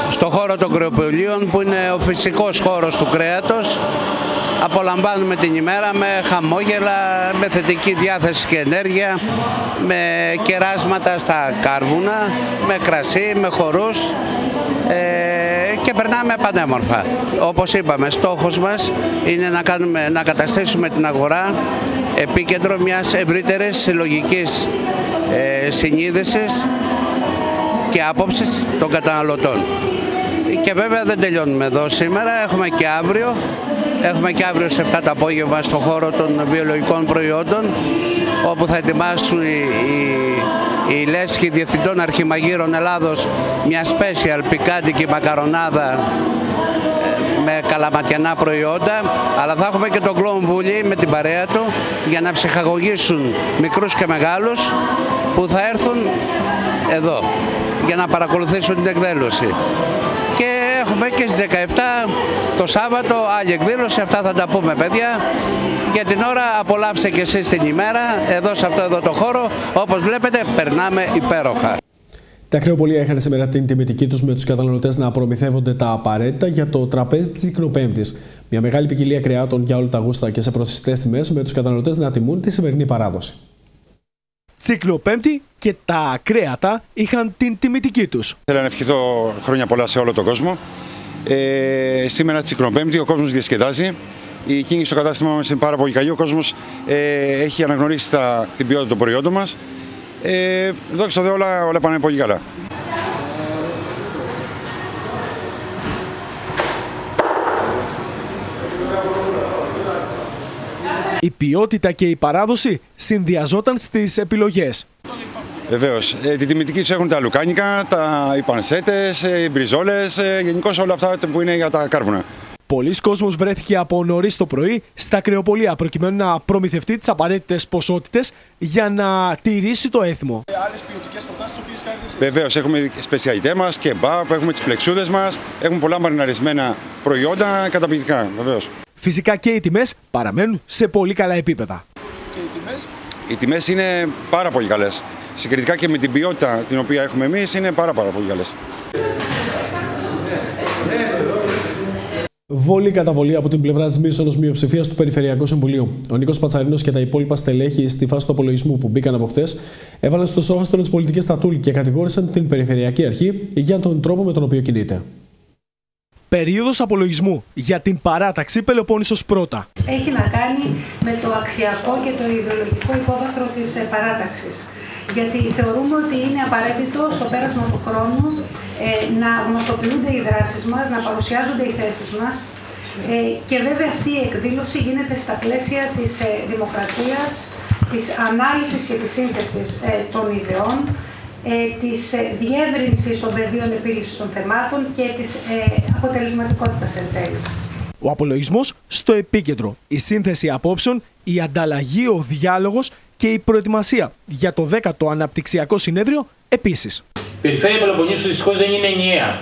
στο χώρο των κρεοπολίων που είναι ο φυσικός χώρος του κρέατος. Απολαμβάνουμε την ημέρα με χαμόγελα, με θετική διάθεση και ενέργεια, με κεράσματα στα κάρβουνα, με κρασί, με χορούς ε, και περνάμε πανέμορφα. Όπως είπαμε, στόχος μας είναι να, κάνουμε, να καταστήσουμε την αγορά επίκεντρο μιας ευρύτερης συλλογικής ε, συνείδησης και άποψης των καταναλωτών. Και βέβαια δεν τελειώνουμε εδώ σήμερα, έχουμε και αύριο. Έχουμε και αύριο σε 7 το απόγευμα στο χώρο των βιολογικών προϊόντων όπου θα ετοιμάσουν οι, οι, οι λέσχοι διευθυντών αρχιμαγείρων Ελλάδος μια special πικάντικη μακαρονάδα με καλαματιανά προϊόντα, αλλά θα έχουμε και τον κλόν Βούλη με την παρέα του για να ψυχαγωγήσουν μικρούς και μεγάλους που θα έρθουν εδώ για να παρακολουθήσουν την εκδήλωση. Και έχουμε και στις 17 το Σάββατο άλλη εκδήλωση, αυτά θα τα πούμε παιδιά. Για την ώρα απολαύστε και εσείς την ημέρα εδώ σε αυτό εδώ το χώρο. Όπως βλέπετε περνάμε υπέροχα. Τα κρεοπολία είχαν σήμερα την τιμητική τους με τους καταναλωτές να προμηθεύονται τα απαραίτητα για το τραπέζι της Ικνοπέμπτης. Μια μεγάλη ποικιλία κρεάτων για όλα τα γούστα και σε προσιτέ τιμές με τους καταναλωτές να τιμούν τη σημερινή παράδοση. Τσικλοπέμπτη και τα κρέατα είχαν την τιμητική τους. Θέλω να ευχηθώ χρόνια πολλά σε όλο τον κόσμο. Ε, σήμερα Τσικλοπέμπτη ο κόσμος διασκεδάζει. Η κίνηση στο κατάστημα μας είναι πάρα πολύ καλή. Ο κόσμος ε, έχει αναγνωρίσει τα, την ποιότητα των προϊόντων μας. Ε, δόξα τω όλα, όλα πάνε πολύ καλά. Η ποιότητα και η παράδοση συνδυαζόταν στις επιλογές. Βεβαίως. Ε, την τιμητική τους έχουν τα λουκάνικα, τα, οι πανσέτε, οι μπριζόλες, ε, γενικώς όλα αυτά που είναι για τα κάρβουνα. Πολλοί κόσμοι βρέθηκε από νωρίς το πρωί στα κρεοπολία προκειμένου να προμηθευτεί τις απαραίτητες ποσότητες για να τηρήσει το έθιμο. Άλλες ποιοτικές προτάσεις, οποίες φέρνετε. Βεβαίως, έχουμε σπεσιαλιτέ μας, κεμπάπ, έχουμε τις πλεξούδες μας, έχουμε πολλά μαριναρισμένα προϊόντα καταπληκτικά. Βεβαίως. Φυσικά και οι τιμές παραμένουν σε πολύ καλά επίπεδα. Και οι τιμές; Οι τιμές είναι πάρα πολύ καλές. Συγκριτικά και με την ποιότητα την οποία έχουμε εμείς, είναι πάρα, πάρα πολύ καλές. Βόλη καταβολή από την πλευρά της μίσονο μειοψηφίας του Περιφερειακού Συμβουλίου. Ο Νίκος Πατσαρίνος και τα υπόλοιπα στελέχη στη φάση του απολογισμού που μπήκαν από χθες έβαλαν στο στόχαστρο τι πολιτικέ στατούλ και κατηγόρησαν την Περιφερειακή Αρχή για τον τρόπο με τον οποίο κινείται. Περίοδος απολογισμού για την παράταξη Πελοπόννησος πρώτα. Έχει να κάνει με το αξιακό και το ιδεολογικό υπόβαθρο της παράταξης. Γιατί θεωρούμε ότι είναι απαραίτητο στο πέρασμα του χρόνου ε, να γνωστοποιούνται οι δράσεις μας, να παρουσιάζονται οι θέσεις μας ε, και βέβαια αυτή η εκδήλωση γίνεται στα πλαίσια της ε, δημοκρατίας, της ανάλυσης και της σύνθεσης των ιδεών, της διεύρυνσης των πεδίων επίλυσης των θεμάτων και της αποτελεσματικότητας εν τέλει. Ο απολογισμός στο επίκεντρο, η σύνθεση απόψεων, η ανταλλαγή, ο διάλογος και η προετοιμασία για το 10ο Αναπτυξιακό Συνέδριο επίσης περιφέρεια Πελοποννήσου δυστυχώς δεν είναι ενιαία.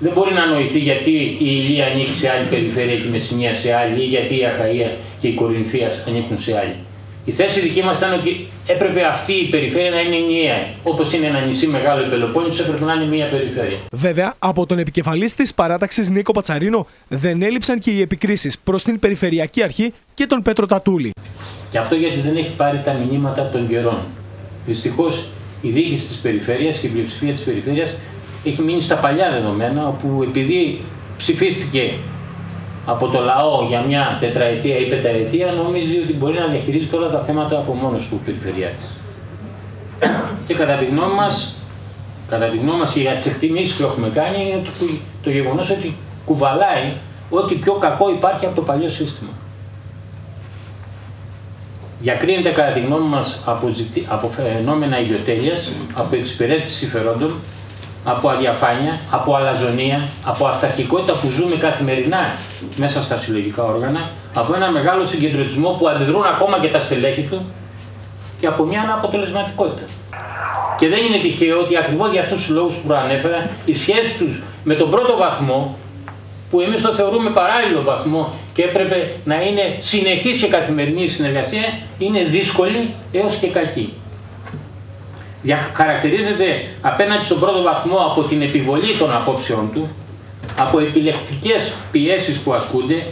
Δεν μπορεί να νοηθεί γιατί η Ηλία ανήκει σε άλλη περιφέρεια και η Μεσσηνία σε άλλη ή γιατί η Αχαία και η Κορινθίας ανήκουν σε άλλη. Η θέση δική μας ήταν ότι έπρεπε αυτή η περιφέρεια να είναι ενιαία. Όπως είναι ένα νησί μεγάλο η Πελοπόννησο, έπρεπε να είναι μία περιφέρεια. Βέβαια, από τον επικεφαλής της παράταξης Νίκο Πατσαρίνο δεν έλειψαν και οι επικρίσεις προς την Περιφερειακή Αρχή και τον Πέτρο Τατούλη. Και αυτό γιατί δεν έχει πάρει τα μηνύματα των καιρών. Δυστυχώς η διοίκηση της περιφέρειας και η πλειοψηφία της περιφέρειας έχει μείνει στα παλιά δεδομένα, όπου επειδή ψηφίστηκε από το λαό για μια τετραετία ή πενταετία, νομίζει ότι μπορεί να διαχειρίζεται όλα τα θέματα από μόνος του περιφερειάτης. και κατά τη γνώμη μας, κατά τη γνώμη μας και για τις εκτιμήσεις που έχουμε κάνει, είναι το, το γεγονός ότι κουβαλάει ό,τι πιο κακό υπάρχει από το παλιό σύστημα διακρίνεται κατά τη γνώμη μας από, ζητη... από φαινόμενα ιδιοτέλειας, από εξυπηρέτηση συμφερόντων, από αδιαφάνεια, από αλαζονία, από αυταρχικότητα που ζούμε καθημερινά μέσα στα συλλογικά όργανα, από ένα μεγάλο συγκεντρωτισμό που αντιδρούν ακόμα και τα στελέχη του και από μια αναποτελεσματικότητα. Και δεν είναι τυχαίο ότι ακριβώς για αυτούς τους λόγους που προανέφερα, οι σχέσεις τους με τον πρώτο βαθμό που εμείς το θεωρούμε παράλληλο βαθμό και έπρεπε να είναι συνεχής και καθημερινή συνεργασία, είναι δύσκολη έως και κακή. Χαρακτηρίζεται απέναντι στον πρώτο βαθμό από την επιβολή των απόψεων του, από επιλεκτικές πιέσεις που ασκούνται,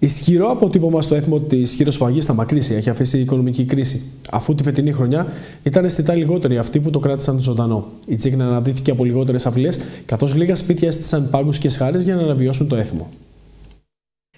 Ισχυρό αποτύπωμα στο έθιμο της χειροσφαγής στα Μακρύσια έχει αφήσει η οικονομική κρίση, αφού τη φετινή χρονιά ήταν αισθητά λιγότεροι αυτοί που το κράτησαν ζωντανό. Η Τσίγνα αναδύθηκε από λιγότερες αυλές, καθώς λίγα σπίτια έστησαν πάγκους και σχάρες για να αναβιώσουν το έθιμο.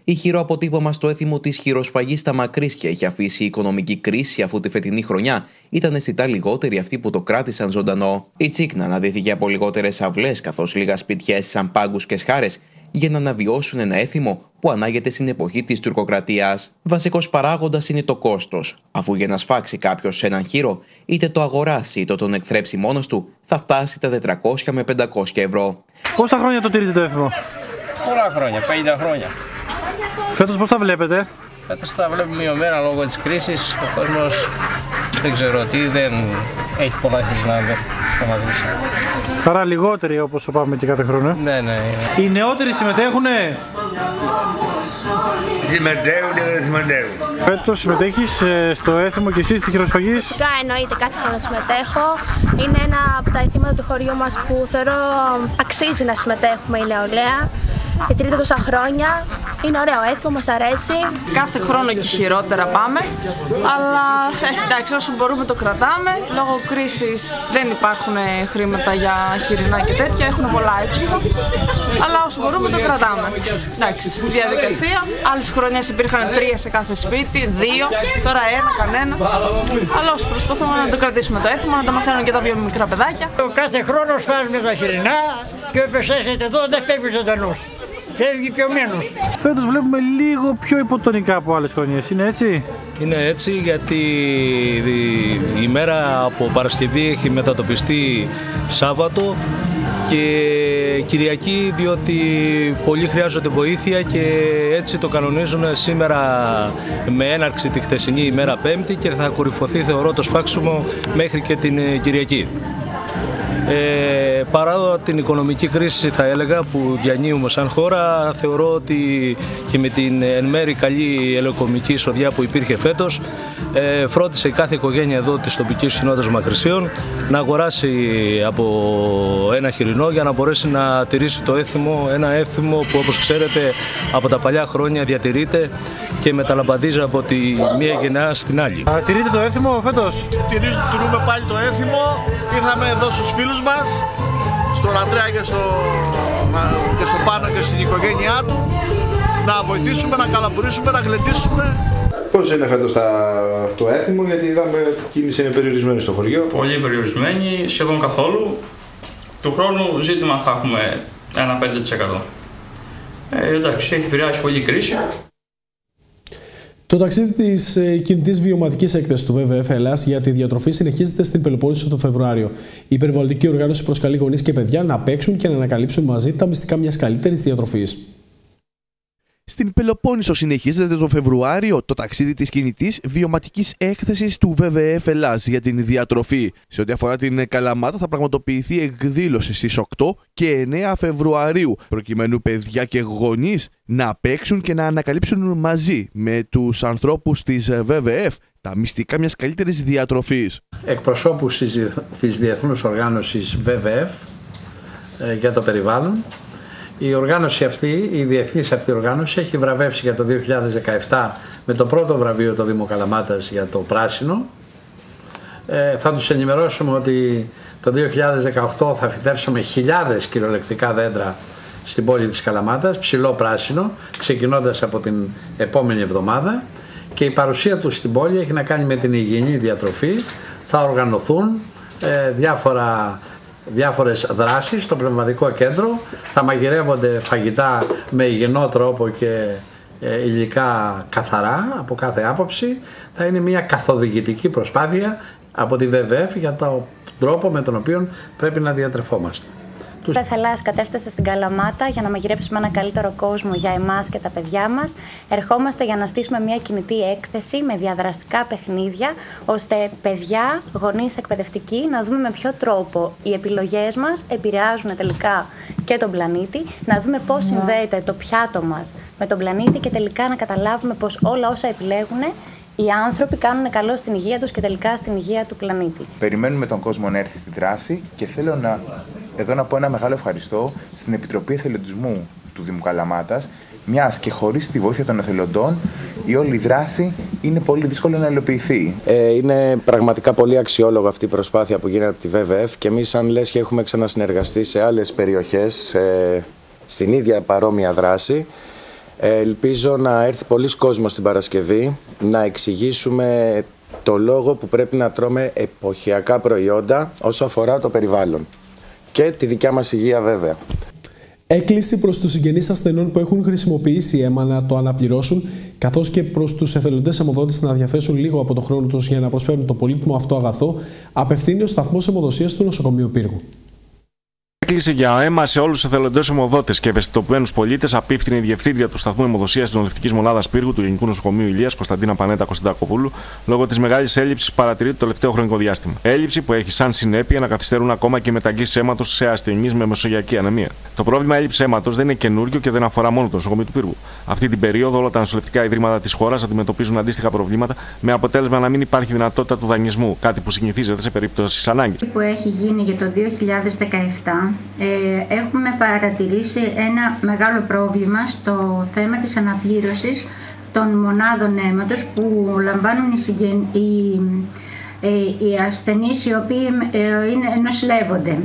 Ηχηρό αποτύπωμα στο έθιμο της χειροσφαγής στα Μακρύσια έχει αφήσει η οικονομική κρίση, αφού τη φετινή χρονιά ήταν αισθητά λιγότεροι αυτοί που το κράτησαν ζωντανό. Η Τσίκνα αναδύθηκε από λιγότερες αυλές, καθώς λίγα σπίτια έστησαν πάγκους και σχάρες για να αναβιώσουν ένα έθιμο που ανάγεται στην εποχή της τουρκοκρατίας. Βασικός παράγοντας είναι το κόστος, αφού για να σφάξει κάποιος έναν χείρο, είτε το αγοράσει είτε τον εκθρέψει μόνος του, θα φτάσει τα 400 με 500 ευρώ. Πόσα χρόνια το τηρείτε το έθιμο, Πολλά χρόνια, 50 χρόνια. Φέτος πώς τα βλέπετε; Φέτος τα βλέπουμε μειωμένα λόγω της κρίσης. Ο κόσμος δεν ξέρω τι, δεν έχει πολλά χρυσά να σταματήσει. Άρα λιγότεροι όπως το πάμε και κάθε χρόνο. ε. Ναι, ναι. Οι νεότεροι συμμετέχουνε; Συμμετέχουν και δεν συμμετέχουν. Φέτος συμμετέχεις ε, στο έθιμο και εσύ στη χειροσφαγής. Φυσικά εννοείται κάθε χρόνο συμμετέχω. Είναι ένα από τα ηθήματα του χωριού μας που θεωρώ αξίζει να συμμετέχουμε η νεολαία. Γιατί είναι τόσα χρόνια. Είναι ωραίο έθιμο, μας αρέσει. Κάθε χρόνο και χειρότερα πάμε, αλλά ε, εντάξει όσο μπορούμε το κρατάμε. Λόγω κρίσης δεν υπάρχουν ε, χρήματα για χοιρινά και τέτοια, έχουν πολλά έξοδα, αλλά όσο μπορούμε το κρατάμε. Εντάξει, διαδικασία. Άλλες χρονιές υπήρχαν τρία σε κάθε σπίτι, δύο, τώρα ένα, κανένα. Αλλά όσο προσπαθούμε να το κρατήσουμε το έθιμο, να το μαθαίνουν και τα πιο μικρά παιδάκια. Κάθε χρόνο σφάζουμε τα χοιρινά και όποιος έρχεται εδώ δεν φεύγει ζωντανός. Φεύγει πιωμένος. Φέτος βλέπουμε λίγο πιο υποτονικά από άλλες χρονιές, είναι έτσι; Είναι έτσι γιατί η μέρα από Παρασκευή έχει μετατοπιστεί Σάββατο και Κυριακή διότι πολλοί χρειάζονται βοήθεια και έτσι το κανονίζουν σήμερα με έναρξη τη χτεσινή ημέρα Πέμπτη και θα κορυφωθεί θεωρώ το σφάξιμο μέχρι και την Κυριακή. Ε, παρά την οικονομική κρίση θα έλεγα που διανύουμε σαν χώρα θεωρώ ότι και με την εν μέρη καλή ελαιοκομική εισοδιά που υπήρχε φέτος ε, φρόντισε η κάθε οικογένεια εδώ της τοπικής κοινότητας Μακρυσίων να αγοράσει από ένα χοιρινό για να μπορέσει να τηρήσει το έθιμο, ένα έθιμο που όπως ξέρετε από τα παλιά χρόνια διατηρείται και μεταλαμπαδίζει από τη μία γενιά στην άλλη. Α, τηρείτε το έθιμο φέτος; Τηρίζουμε, τηρούμε πάλι το έθιμο. Ήρθαμε εδώ στους φίλους μας, στον Αντρέα και στο, και στο Πάνο και στην οικογένειά του, να βοηθήσουμε, να καλαμπουρίσουμε, να γλεντήσουμε. Πώς είναι φέτος τα, το έθιμο, γιατί είδαμε ότι η κίνηση είναι περιορισμένη στο χωριό. Πολύ περιορισμένη, σχεδόν καθόλου. Του χρόνου ζήτημα θα έχουμε ένα 5%. Ε, εντάξει, έχει επηρεάσει πολύ η κρίση. Το ταξίδι της ε, κινητής βιωματικής έκθεσης του ΒΒΕΦ Ελλάς για τη διατροφή συνεχίζεται στην Πελοπόννησο το Φεβρουάριο. Η υπερβολική οργάνωση προσκαλεί γονείς και παιδιά να παίξουν και να ανακαλύψουν μαζί τα μυστικά μιας καλύτερης διατροφής. Στην Πελοπόννησο συνεχίζεται το Φεβρουάριο το ταξίδι της κινητής βιωματικής έκθεσης του ΒΒΕΦ Ελλάς για την διατροφή. Σε ό,τι αφορά την Καλαμάτα θα πραγματοποιηθεί εκδήλωση στις 8 και 9 Φεβρουαρίου προκειμένου παιδιά και γονείς να παίξουν και να ανακαλύψουν μαζί με τους ανθρώπους της ΒΒΕΦ τα μυστικά μιας καλύτερης διατροφής. Εκπροσώπους της, της Διεθνούς Οργάνωσης ΒΒΕΦ ε, για το περιβάλλον η οργάνωση αυτή, η διεθνής αυτή οργάνωση έχει βραβεύσει για το 2017 με το πρώτο βραβείο το Δήμο Καλαμάτας για το πράσινο. Ε, θα τους ενημερώσουμε ότι το 2018 θα φυτέψουμε χιλιάδες κυριολεκτικά δέντρα στην πόλη της Καλαμάτας, ψηλό πράσινο, ξεκινώντας από την επόμενη εβδομάδα και η παρουσία τους στην πόλη έχει να κάνει με την υγιεινή διατροφή. Θα οργανωθούν ε, διάφορα διάφορες δράσεις στο πνευματικό κέντρο. Θα μαγειρεύονται φαγητά με υγιεινό τρόπο και ε, υλικά καθαρά από κάθε άποψη. Θα είναι μια καθοδηγητική προσπάθεια από τη ΒΒΕΦ για τον τρόπο με τον οποίο πρέπει να διατρεφόμαστε. Τους... Θελάς κατέφτασε στην Καλαμάτα για να μαγειρέψουμε ένα καλύτερο κόσμο για εμάς και τα παιδιά μας. Ερχόμαστε για να στήσουμε μια κινητή έκθεση με διαδραστικά παιχνίδια, ώστε παιδιά, γονείς, εκπαιδευτικοί να δούμε με ποιο τρόπο οι επιλογές μας επηρεάζουν τελικά και τον πλανήτη, να δούμε πώς συνδέεται το πιάτο μας με τον πλανήτη και τελικά να καταλάβουμε πως όλα όσα επιλέγουν οι άνθρωποι κάνουν καλό στην υγεία τους και τελικά στην υγεία του πλανήτη. Περιμένουμε τον κόσμο να έρθει στη δράση και θέλω να, εδώ να πω ένα μεγάλο ευχαριστώ στην Επιτροπή Εθελοντισμού του Δήμου Καλαμάτας, μιας και χωρίς τη βοήθεια των εθελοντών η όλη δράση είναι πολύ δύσκολο να υλοποιηθεί. Ε, είναι πραγματικά πολύ αξιόλογο αυτή η προσπάθεια που γίνεται από τη ΒΒΕΦ και εμείς, σαν λες, έχουμε ξανασυνεργαστεί σε άλλες περιοχές ε, στην ίδια παρόμοια δράση. Ελπίζω να έρθει πολλοί κόσμος την Παρασκευή να εξηγήσουμε το λόγο που πρέπει να τρώμε εποχιακά προϊόντα όσο αφορά το περιβάλλον και τη δικιά μας υγεία βέβαια. Έκκληση προς τους συγγενείς ασθενών που έχουν χρησιμοποιήσει αίμα να το αναπληρώσουν, καθώς και προς τους εθελοντές αιμοδότες να διαθέσουν λίγο από το χρόνο τους για να προσφέρουν το πολύτιμο αυτό αγαθό, απευθύνει ο σταθμός αιμοδοσίας του νοσοκομείου Πύργου. Έκκληση για αίμα σε όλους τους εθελοντές αιμοδότε και ευαισθητοποιημένους πολίτες απίφθηνε η Διευθύντρια του Σταθμού Αιμοδοσία της Νολευτική Μονάδας Πύργου του Γενικού Νοσοκομείου Ηλίας Κωνσταντίνα Πανέτα Κωνσταντακοπούλου λόγω της μεγάλης έλλειψης που παρατηρείται το τελευταίο χρονικό διάστημα. Έλλειψη που έχει σαν συνέπεια να καθυστερούν ακόμα και μεταγγίσεις αίματος σε ασθενείς με μεσογειακή ανεμία. Το πρόβλημα έλλειψης αίματος δεν είναι καινούριο και δεν αφορά μόνο το νοσοκομείο του Πύργου. Αυτή την περίοδο όλα τα νοσηλευτικά ιδρύματα της χώρας αντιμετωπίζουν αντίστοιχα προβλήματα με αποτέλεσμα να μην υπάρχει δυνατότητα του δανεισμού, κάτι που συνηθίζεται σε περίπτωση ανάγκης. Που έχει γίνει για το 2017, ε, έχουμε παρατηρήσει ένα μεγάλο πρόβλημα στο θέμα της αναπλήρωσης των μονάδων αίματος που λαμβάνουν οι, συγγεν... οι, ε, οι ασθενείς οι οποίοι ε, είναι, νοσηλεύονται.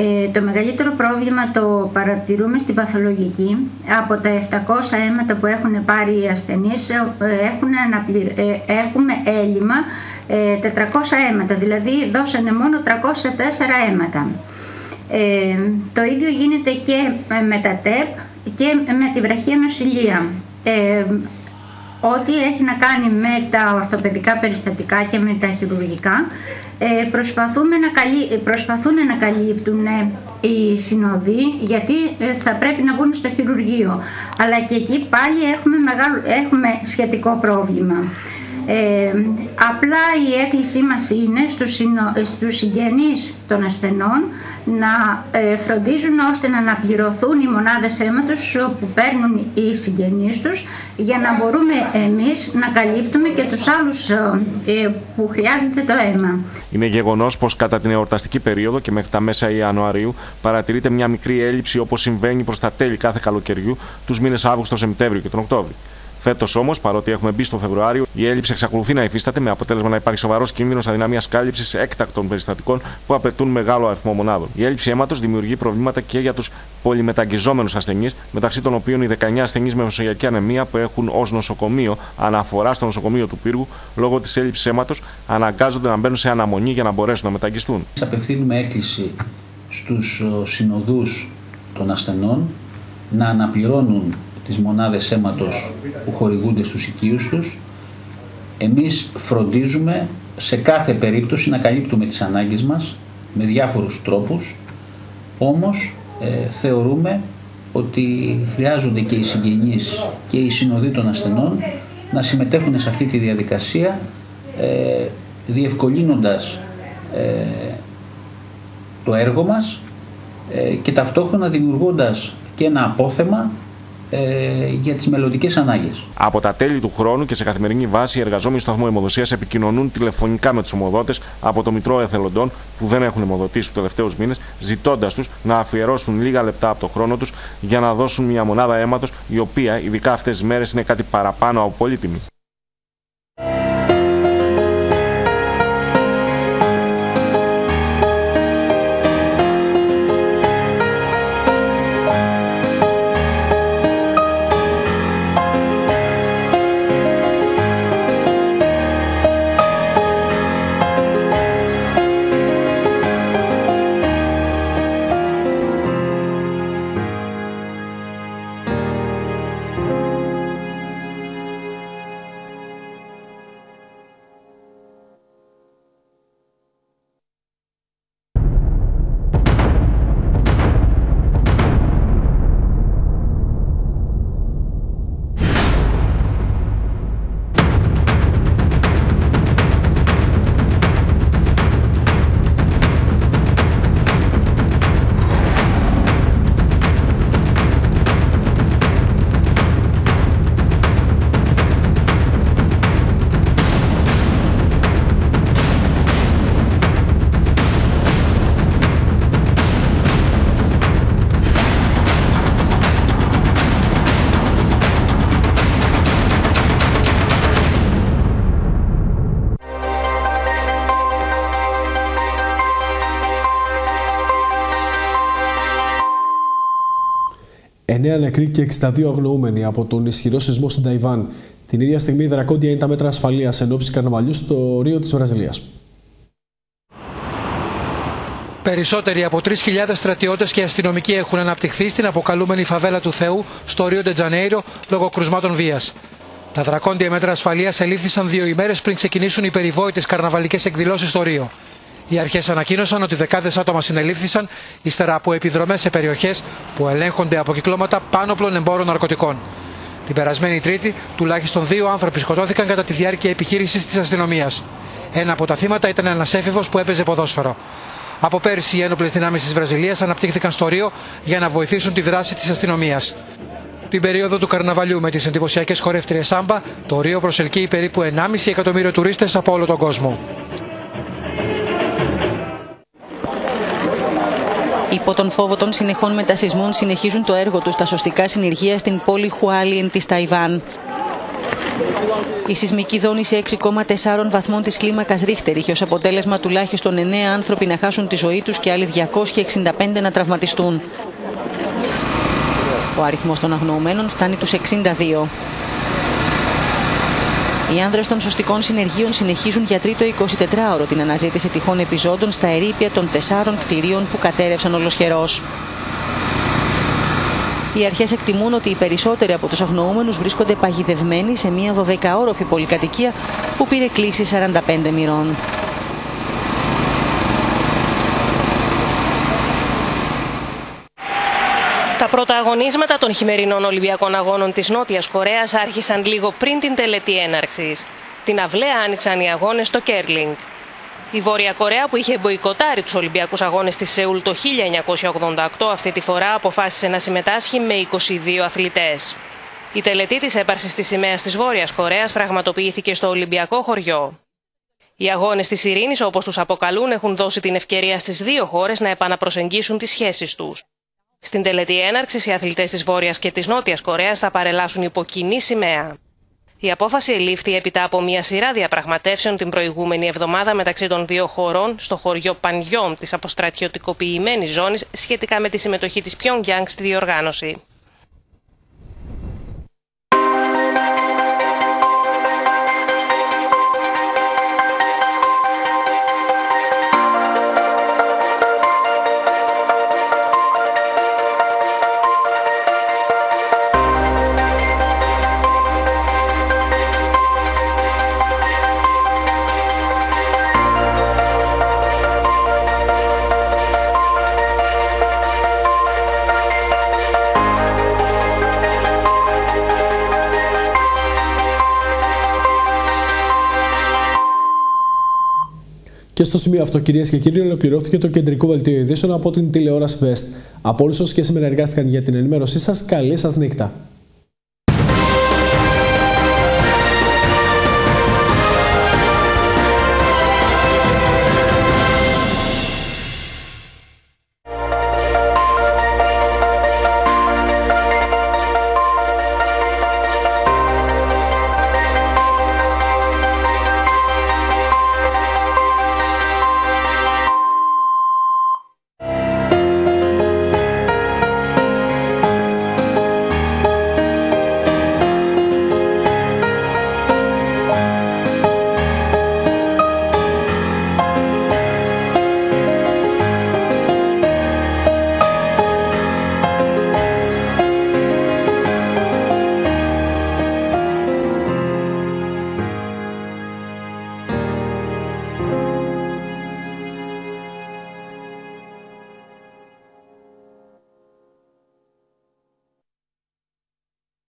Ε, το μεγαλύτερο πρόβλημα το παρατηρούμε στην παθολογική. Από τα 700 αίματα που έχουν πάρει οι ασθενείς ε, έχουν ε, έχουμε έλλειμμα 400 αίματα, δηλαδή δώσανε μόνο 304 αίματα. Το ίδιο γίνεται και με τα ΤΕΠ και με τη βραχία νοσηλεία. ό,τι έχει να κάνει με τα ορθοπαιδικά περιστατικά και με τα χειρουργικά ε, προσπαθούμε να προσπαθούν να καλύπτουν ε, οι συνοδοί γιατί ε, θα πρέπει να μπουν στο χειρουργείο. Αλλά και εκεί πάλι έχουμε, μεγάλο, έχουμε σχετικό πρόβλημα. Ε, απλά η έκκλησή μας είναι στους, συνο, στους συγγενείς των ασθενών να ε, φροντίζουν ώστε να αναπληρωθούν οι μονάδες αίματος που παίρνουν οι συγγενείς τους για να μπορούμε εμείς να καλύπτουμε και τους άλλους ε, που χρειάζονται το αίμα. Είναι γεγονός πως κατά την εορταστική περίοδο και μέχρι τα μέσα Ιανουαρίου παρατηρείται μια μικρή έλλειψη όπως συμβαίνει προς τα τέλη κάθε καλοκαιριού τους μήνες Αύγουστο, Σεπτέμβριο και τον Οκτώβριο. Φέτος όμως, παρότι έχουμε μπει στο Φεβρουάριο, η έλλειψη εξακολουθεί να υφίσταται με αποτέλεσμα να υπάρχει σοβαρός κίνδυνος αδυναμίας κάλυψης έκτακτων περιστατικών που απαιτούν μεγάλο αριθμό μονάδων. Η έλλειψη αίματος δημιουργεί προβλήματα και για τους πολυμεταγγιζόμενου ασθενείς, μεταξύ των οποίων οι 19 ασθενείς με μεσογειακή ανεμία που έχουν ως νοσοκομείο αναφορά στο νοσοκομείο του πύργου λόγω της έλλειψης αίματος αναγκάζονται να μπαίνουν σε αναμονή για να μπορέσουν να μεταγγιστούν. Απευθύνουμε έκκληση στους συνοδούς των ασθενών να αναπληρώνουν τις μονάδες αίματος που χορηγούνται στους οικείους τους. Εμείς φροντίζουμε σε κάθε περίπτωση να καλύπτουμε τις ανάγκες μας με διάφορους τρόπους, όμως ε, θεωρούμε ότι χρειάζονται και οι συγγενείς και οι συνοδοί των ασθενών να συμμετέχουν σε αυτή τη διαδικασία ε, διευκολύνοντας ε, το έργο μας ε, και ταυτόχρονα δημιουργώντας και ένα απόθεμα ε, για τις μελλοντικές ανάγκες. Από τα τέλη του χρόνου και σε καθημερινή βάση, οι εργαζόμενοι στο σταθμό αιμοδοσίας επικοινωνούν τηλεφωνικά με τους ομοδότες από το Μητρό Εθελοντών που δεν έχουν αιμοδοτήσει τους τελευταίους μήνες, ζητώντας τους να αφιερώσουν λίγα λεπτά από το χρόνο τους για να δώσουν μια μονάδα αίματος, η οποία ειδικά αυτές τις μέρες είναι κάτι παραπάνω από πολύτιμη. Νεκροί και 62 αγνοούμενοι από τον ισχυρό σεισμό στην Ταϊβάν. Την ίδια στιγμή δρακόντια είναι τα μέτρα ασφαλείας εν ώψη καρναβαλιού στο Ρίο της Βραζιλίας. Περισσότεροι από 3.000 στρατιώτες και αστυνομικοί έχουν αναπτυχθεί στην αποκαλούμενη φαβέλα του Θεού στο Ρίο Ντετζανέιρο λόγω κρουσμάτων βίας. Τα δρακόντια μέτρα ασφαλείας ελήφθησαν δύο ημέρες πριν ξεκινήσουν οι περιβόητες καρναβαλικές εκδηλώσεις στο Ρίο. Οι αρχές ανακοίνωσαν ότι δεκάδες άτομα συνελήφθησαν ύστερα από επιδρομές σε περιοχές που ελέγχονται από κυκλώματα πάνωπλων εμπόρων ναρκωτικών. Την περασμένη Τρίτη, τουλάχιστον δύο άνθρωποι σκοτώθηκαν κατά τη διάρκεια επιχείρησης της αστυνομίας. Ένα από τα θύματα ήταν ένας έφηβος που έπαιζε ποδόσφαιρο. Από πέρσι, οι ένοπλες δυνάμεις της Βραζιλίας αναπτύχθηκαν στο Ρίο για να βοηθήσουν τη δράση της αστυνομίας. Την περίοδο του καρναβαλιού με τις εντυπωσιακές χορεύτριες Σάμπα, το Ρίο προσελκύει περίπου 1,5 εκατομμύριο τουρίστες από όλο τον κόσμο. Υπό τον φόβο των συνεχών μετασυσμών συνεχίζουν το έργο τους τα σωστικά συνεργεία στην πόλη Χουάλιεν της Ταϊβάν. Η σεισμική δόνηση 6,4 βαθμών της κλίμακας Ρίχτερ είχε ως αποτέλεσμα τουλάχιστον 9 άνθρωποι να χάσουν τη ζωή τους και άλλοι 265 να τραυματιστούν. Ο αριθμός των αγνοωμένων φτάνει τους 62. Οι άνδρες των σωστικών συνεργείων συνεχίζουν για τρίτο 24ωρο την αναζήτηση τυχών επιζώντων στα ερήπια των τεσσάρων κτηρίων που κατέρευσαν ολοσχερός. Οι αρχές εκτιμούν ότι οι περισσότεροι από τους αγνοούμενους βρίσκονται παγιδευμένοι σε μια 12όροφη πολυκατοικία που πήρε κλίση 45 μοιρών. Τα πρώτα αγωνίσματα των χειμερινών Ολυμπιακών Αγώνων της Νότιας Κορέας άρχισαν λίγο πριν την τελετή έναρξης. Την αυλαία άνοιξαν οι αγώνες στο Κέρλινγκ. Η Βόρεια Κορέα που είχε μποϊκοτάρει τους Ολυμπιακούς Αγώνες της Σεούλ το 1988 αυτή τη φορά αποφάσισε να συμμετάσχει με 22 αθλητές. Η τελετή της έπαρσης της σημαίας της Βόρειας Κορέας πραγματοποιήθηκε στο Ολυμπιακό χωριό. Οι αγώνες της ειρήνης όπως τους αποκαλούν έχουν δώσει την ευκαιρία στις δύο χώρες να επαναπροσεγγίσουν τις σχέσεις τους. Στην τελετή έναρξης, οι αθλητές της Βόρειας και της Νότιας Κορέας θα παρελάσουν υπό κοινή σημαία. Η απόφαση ελήφθη έπειτα από μια σειρά διαπραγματεύσεων την προηγούμενη εβδομάδα μεταξύ των δύο χωρών στο χωριό Πανιόμ της αποστρατιωτικοποιημένης ζώνης σχετικά με τη συμμετοχή της Pyongyang στη διοργάνωση. Και στο σημείο αυτό, κυρίες και κύριοι, ολοκληρώθηκε το κεντρικό βελτίο ειδήσεων από την τηλεόραση West. Από όλους όσους και σήμερα εργάστηκαν για την ενημέρωσή σας, καλή σας νύχτα.